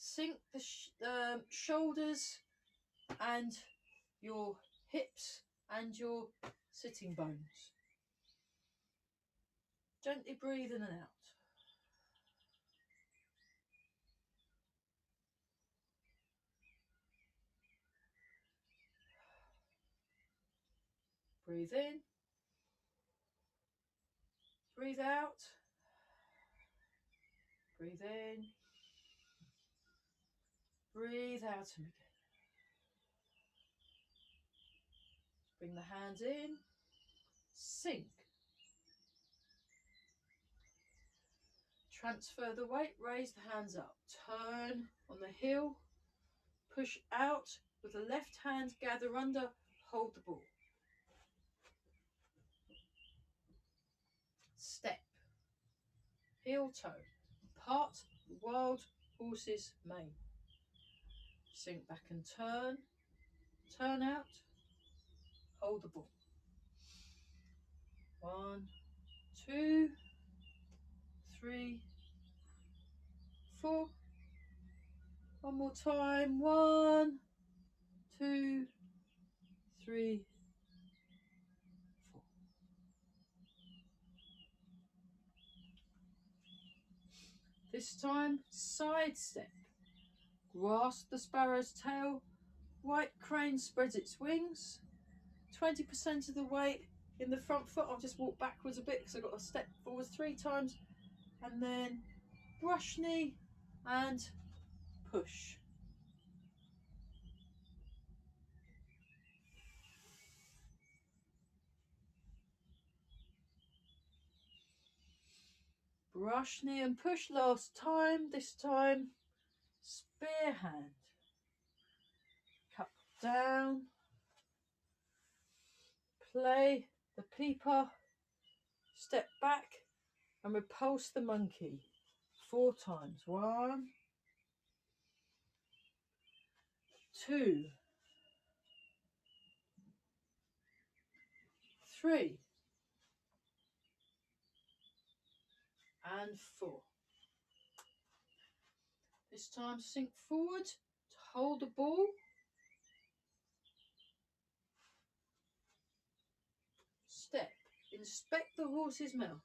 sink the sh um, shoulders and your hips and your sitting bones. Gently breathe in and out. Breathe in. Breathe out. Breathe in. Breathe out and begin. Bring the hands in, sink. Transfer the weight, raise the hands up. Turn on the heel, push out with the left hand, gather under, hold the ball. Step, heel toe, part wild horse's mane. Sink back and turn, turn out, hold the ball. One, two, three, four. One more time. One, two, three, four. This time, side step. Grasp the sparrow's tail. White crane spreads its wings. 20% of the weight in the front foot. I'll just walk backwards a bit because I've got to step forward three times. And then brush knee and push. Brush knee and push last time. This time, spear hand. Cup down. Play the pipa. Step back and repulse the monkey four times. One, two, three, and four. This time sink forward to hold the ball. Step, inspect the horse's mouth.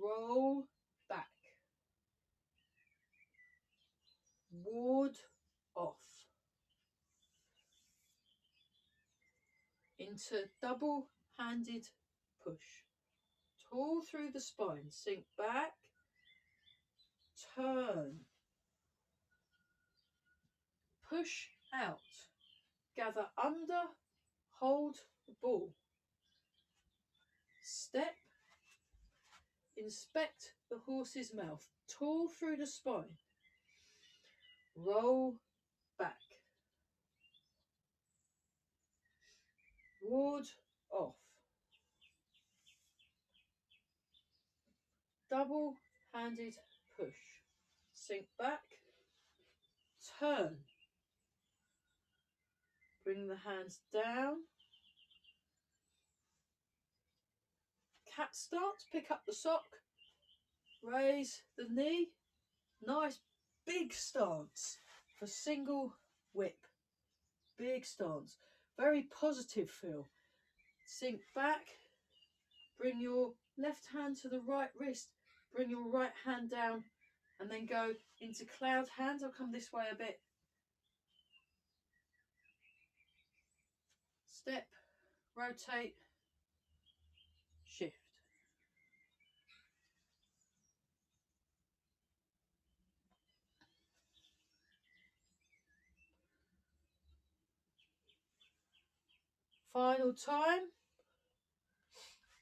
Roll back. Ward off. Into double handed push. Tall through the spine. Sink back. Turn. Push out. Gather under. Hold the ball. Step. Inspect the horse's mouth. Tall through the spine. Roll back. Ward off. Double handed push. Sink back. Turn. Bring the hands down. Cat stance. Pick up the sock. Raise the knee. Nice big stance for single whip. Big stance. Very positive feel. Sink back. Bring your left hand to the right wrist. Bring your right hand down and then go into cloud hands. I'll come this way a bit. Step, rotate, shift. Final time.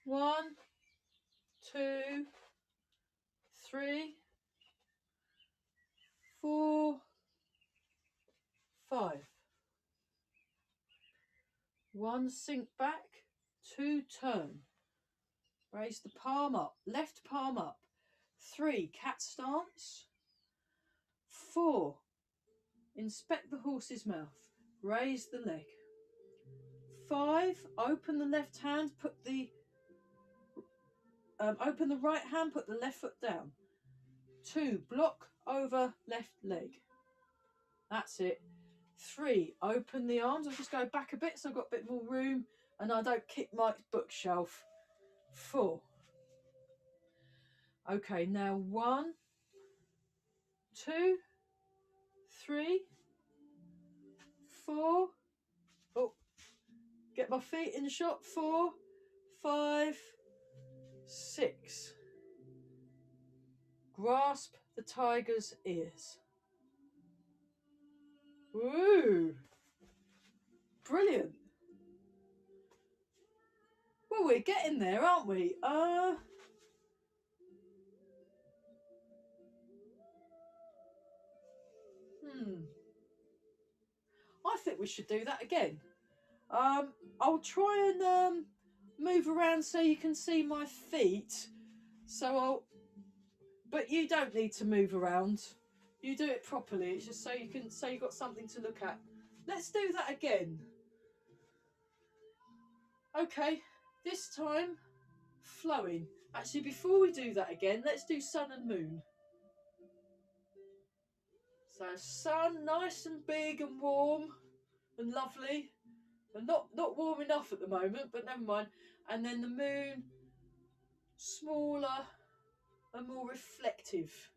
One, two, three, four, five. One sink back, two turn. Raise the palm up, left palm up. Three, cat stance. Four, inspect the horse's mouth. Raise the leg. Five, open the left hand, put the um, open the right hand, put the left foot down. Two, block over left leg. That's it. Three, open the arms. I'll just go back a bit so I've got a bit more room and I don't kick my bookshelf. Four. Okay, now one, two, three, four. Oh, get my feet in the shot. Four, five, six. Grasp the tiger's ears. Ooh, brilliant. Well, we're getting there, aren't we? Uh, hmm. I think we should do that again. Um, I'll try and um, move around so you can see my feet. So I'll, but you don't need to move around. You do it properly. It's just so you can, so you've got something to look at. Let's do that again. Okay, this time flowing. Actually, before we do that again, let's do sun and moon. So sun, nice and big and warm and lovely. And not, not warm enough at the moment, but never mind. And then the moon, smaller and more reflective.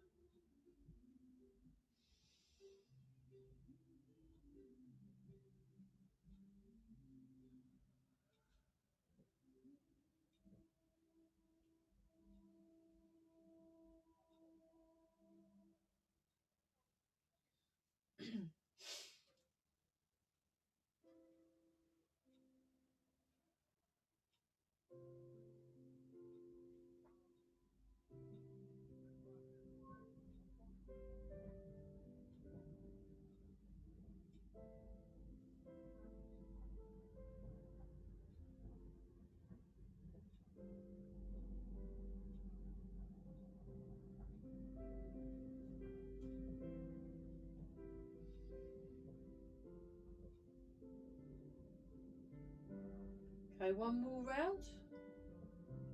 Okay, one more round.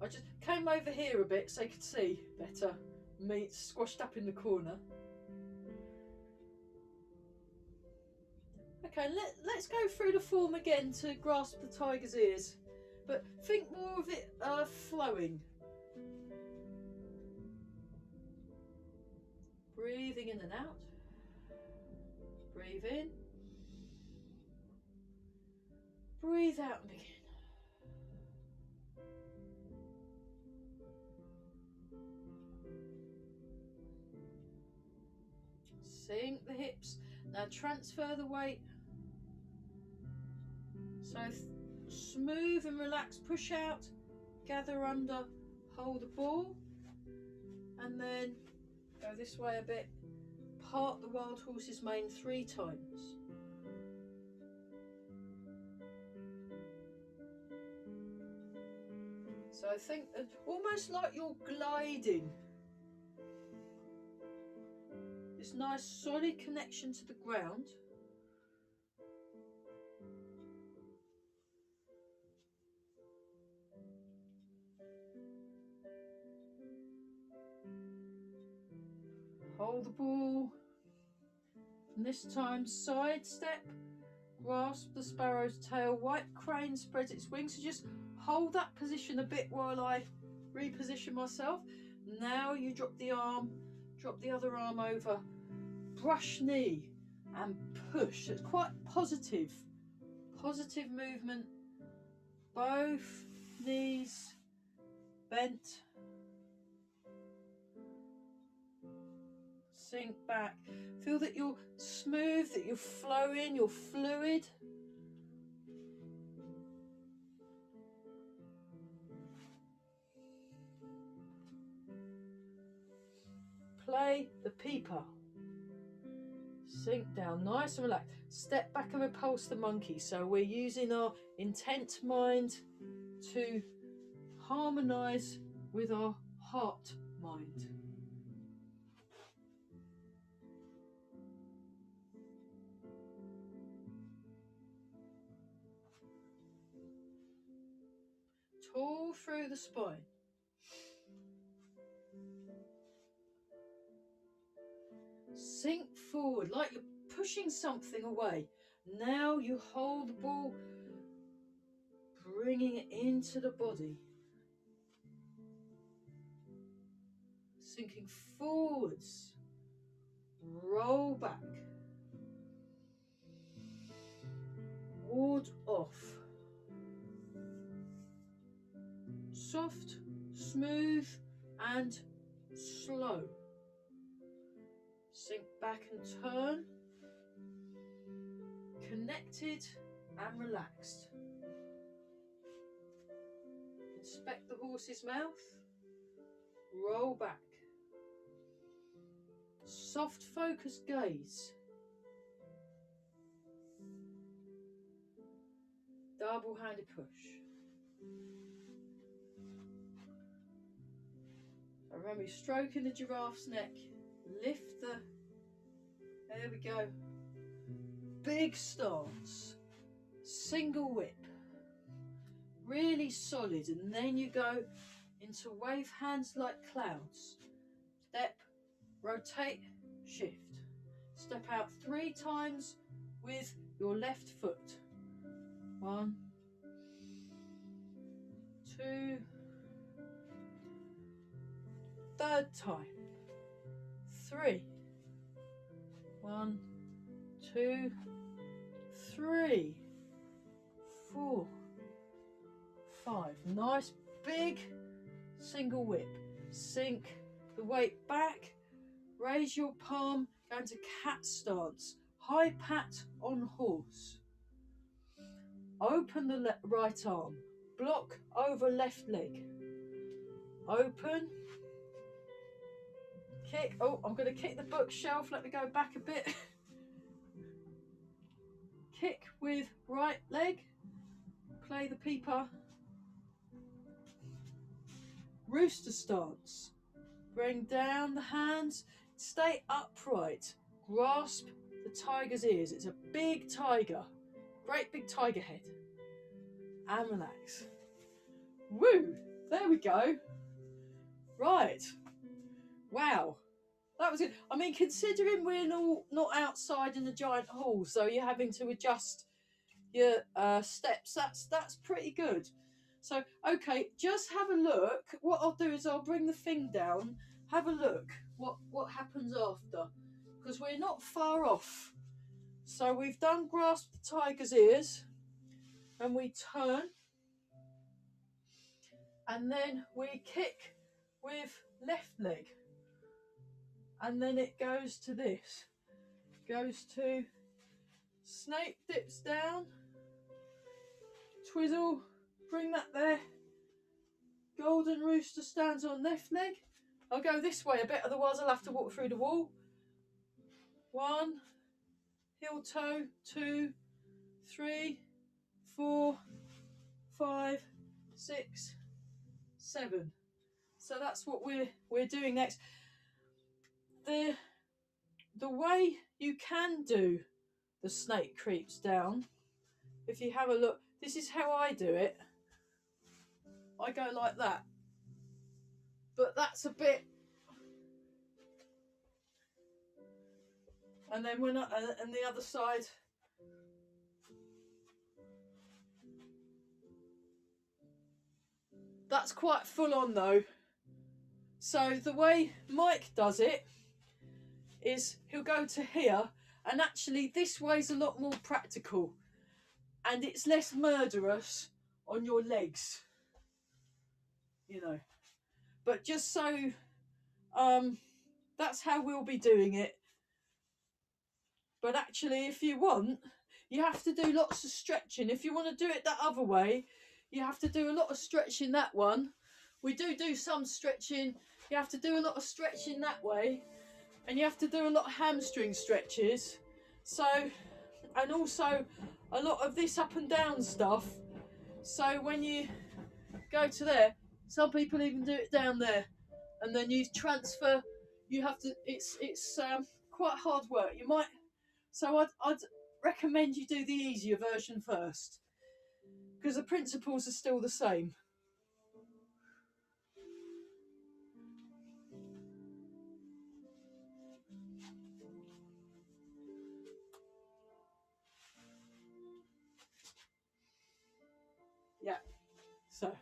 I just came over here a bit so you could see better. Me squashed up in the corner. Okay, let, let's go through the form again to grasp the tiger's ears. But think more of it uh, flowing. Breathing in and out. Breathe in. Breathe out and begin. Sink the hips. Now transfer the weight. So smooth and relaxed. Push out, gather under, hold the ball, and then go this way a bit. Part the wild horse's mane three times. So I think uh, almost like you're gliding this nice solid connection to the ground. Hold the ball. And this time side step, grasp the sparrow's tail, white crane spreads its wings. So just hold that position a bit while I reposition myself. Now you drop the arm, drop the other arm over brush knee and push. It's quite positive, positive movement. Both knees bent. Sink back. Feel that you're smooth, that you're flowing, you're fluid. Play the pipa sink down nice and relaxed step back and repulse the monkey so we're using our intent mind to harmonize with our heart mind tall through the spine sink forward like you're pushing something away. Now you hold the ball, bringing it into the body. Sinking forwards, roll back, ward off. soft, smooth and slow. Sink back and turn. Connected and relaxed. Inspect the horse's mouth. Roll back. Soft focus gaze. Double handed push. So remember, stroking the giraffe's neck. Lift the. There we go. Big stance. Single whip. Really solid. And then you go into wave hands like clouds. Step, rotate, shift. Step out three times with your left foot. One, two, third time. Three. One, two, three, four, five. Nice big single whip. Sink the weight back. Raise your palm. Go into cat stance. High pat on horse. Open the right arm. Block over left leg. Open. Kick. Oh, I'm going to kick the bookshelf. Let me go back a bit. Kick with right leg. Play the pipa. Rooster stance. Bring down the hands. Stay upright. Grasp the tiger's ears. It's a big tiger. Great big tiger head. And relax. Woo! There we go. Right. Wow. That was good. I mean, considering we're not, not outside in the giant hall, so you're having to adjust your uh, steps, that's that's pretty good. So, okay, just have a look. What I'll do is I'll bring the thing down, have a look what, what happens after, because we're not far off. So we've done grasp the tiger's ears, and we turn, and then we kick with left leg, and then it goes to this, goes to snake dips down, twizzle, bring that there. Golden rooster stands on left leg. I'll go this way a bit, otherwise I'll have to walk through the wall. One, heel toe, two, three, four, five, six, seven. So that's what we're we're doing next. The the way you can do the snake creeps down, if you have a look, this is how I do it. I go like that. But that's a bit. And then when I, uh, and the other side. That's quite full on though. So the way Mike does it is he'll go to here, and actually this way's a lot more practical, and it's less murderous on your legs you know. But just so um that's how we'll be doing it. But actually if you want, you have to do lots of stretching. If you want to do it that other way, you have to do a lot of stretching that one. We do do some stretching. You have to do a lot of stretching that way. And you have to do a lot of hamstring stretches. So, and also a lot of this up and down stuff. So when you go to there, some people even do it down there, and then you transfer. You have to. It's it's um, quite hard work. You might. So I'd I'd recommend you do the easier version first, because the principles are still the same. Yeah. So.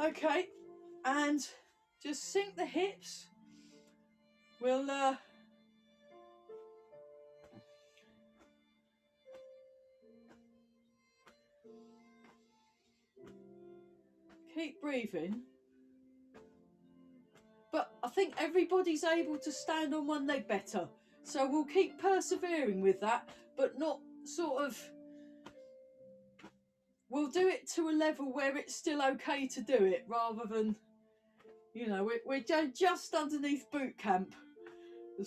Okay, and just sink the hips. We'll uh, keep breathing. But I think everybody's able to stand on one leg better. So we'll keep persevering with that, but not sort of we'll do it to a level where it's still okay to do it rather than you know we're, we're just underneath boot camp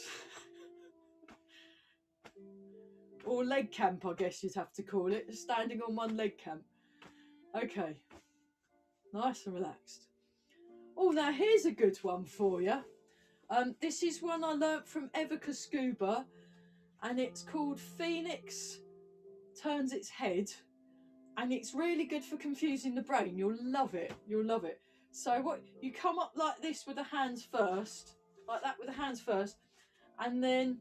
or leg camp, I guess you'd have to call it, standing on one leg camp. Okay, nice and relaxed. Oh, now here's a good one for you. Um, this is one I learnt from Evica Scuba, and it's called Phoenix Turns Its Head, and it's really good for confusing the brain. You'll love it. You'll love it. So what you come up like this with the hands first, like that with the hands first, and then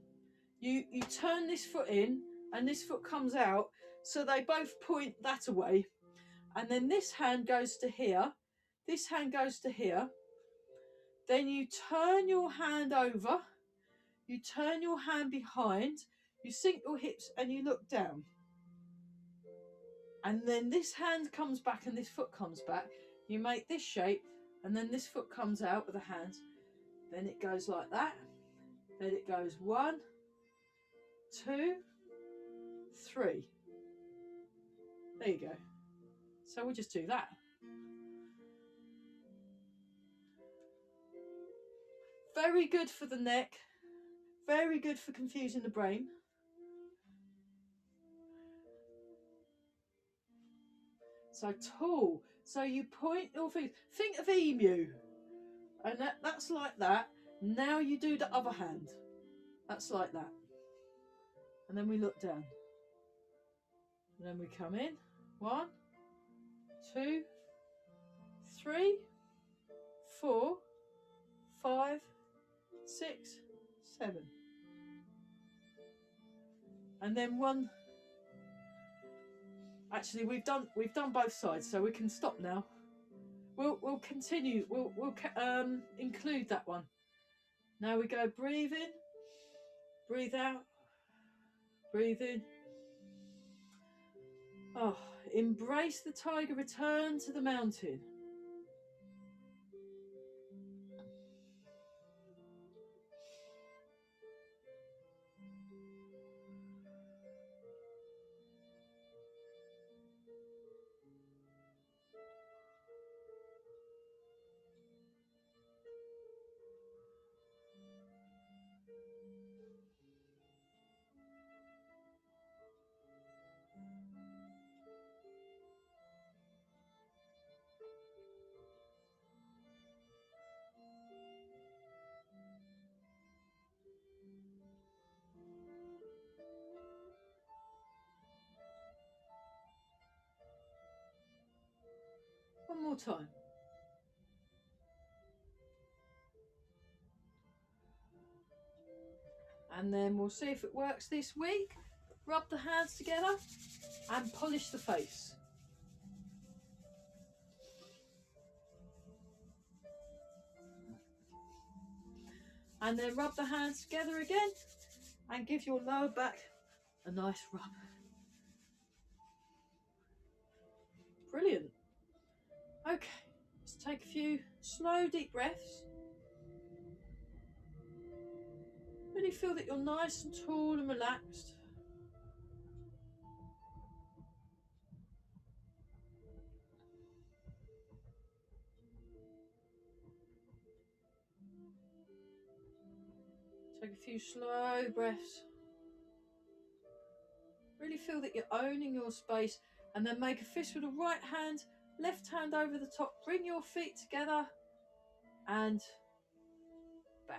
you you turn this foot in, and this foot comes out, so they both point that away, and then this hand goes to here, this hand goes to here. Then you turn your hand over, you turn your hand behind, you sink your hips, and you look down. And then this hand comes back and this foot comes back. You make this shape, and then this foot comes out with the hands. Then it goes like that. Then it goes one, two, three. There you go. So we'll just do that. Very good for the neck. Very good for confusing the brain. So tall. So you point your feet. Think of emu. And that, that's like that. Now you do the other hand. That's like that. And then we look down. And then we come in. One, two, three, four, five, six, seven. And then one. Actually, we've done we've done both sides, so we can stop now. We'll we'll continue. We'll we'll um include that one. Now we go breathe in, breathe out, breathe in. Oh, embrace the tiger, return to the mountain. Time. And then we'll see if it works this week. Rub the hands together and polish the face. And then rub the hands together again and give your lower back a nice rub. Brilliant. Okay, let's take a few slow, deep breaths. Really feel that you're nice and tall and relaxed. Take a few slow breaths. Really feel that you're owning your space and then make a fist with the right hand left hand over the top, bring your feet together and bow.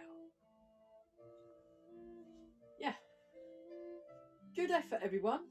Yeah. Good effort, everyone.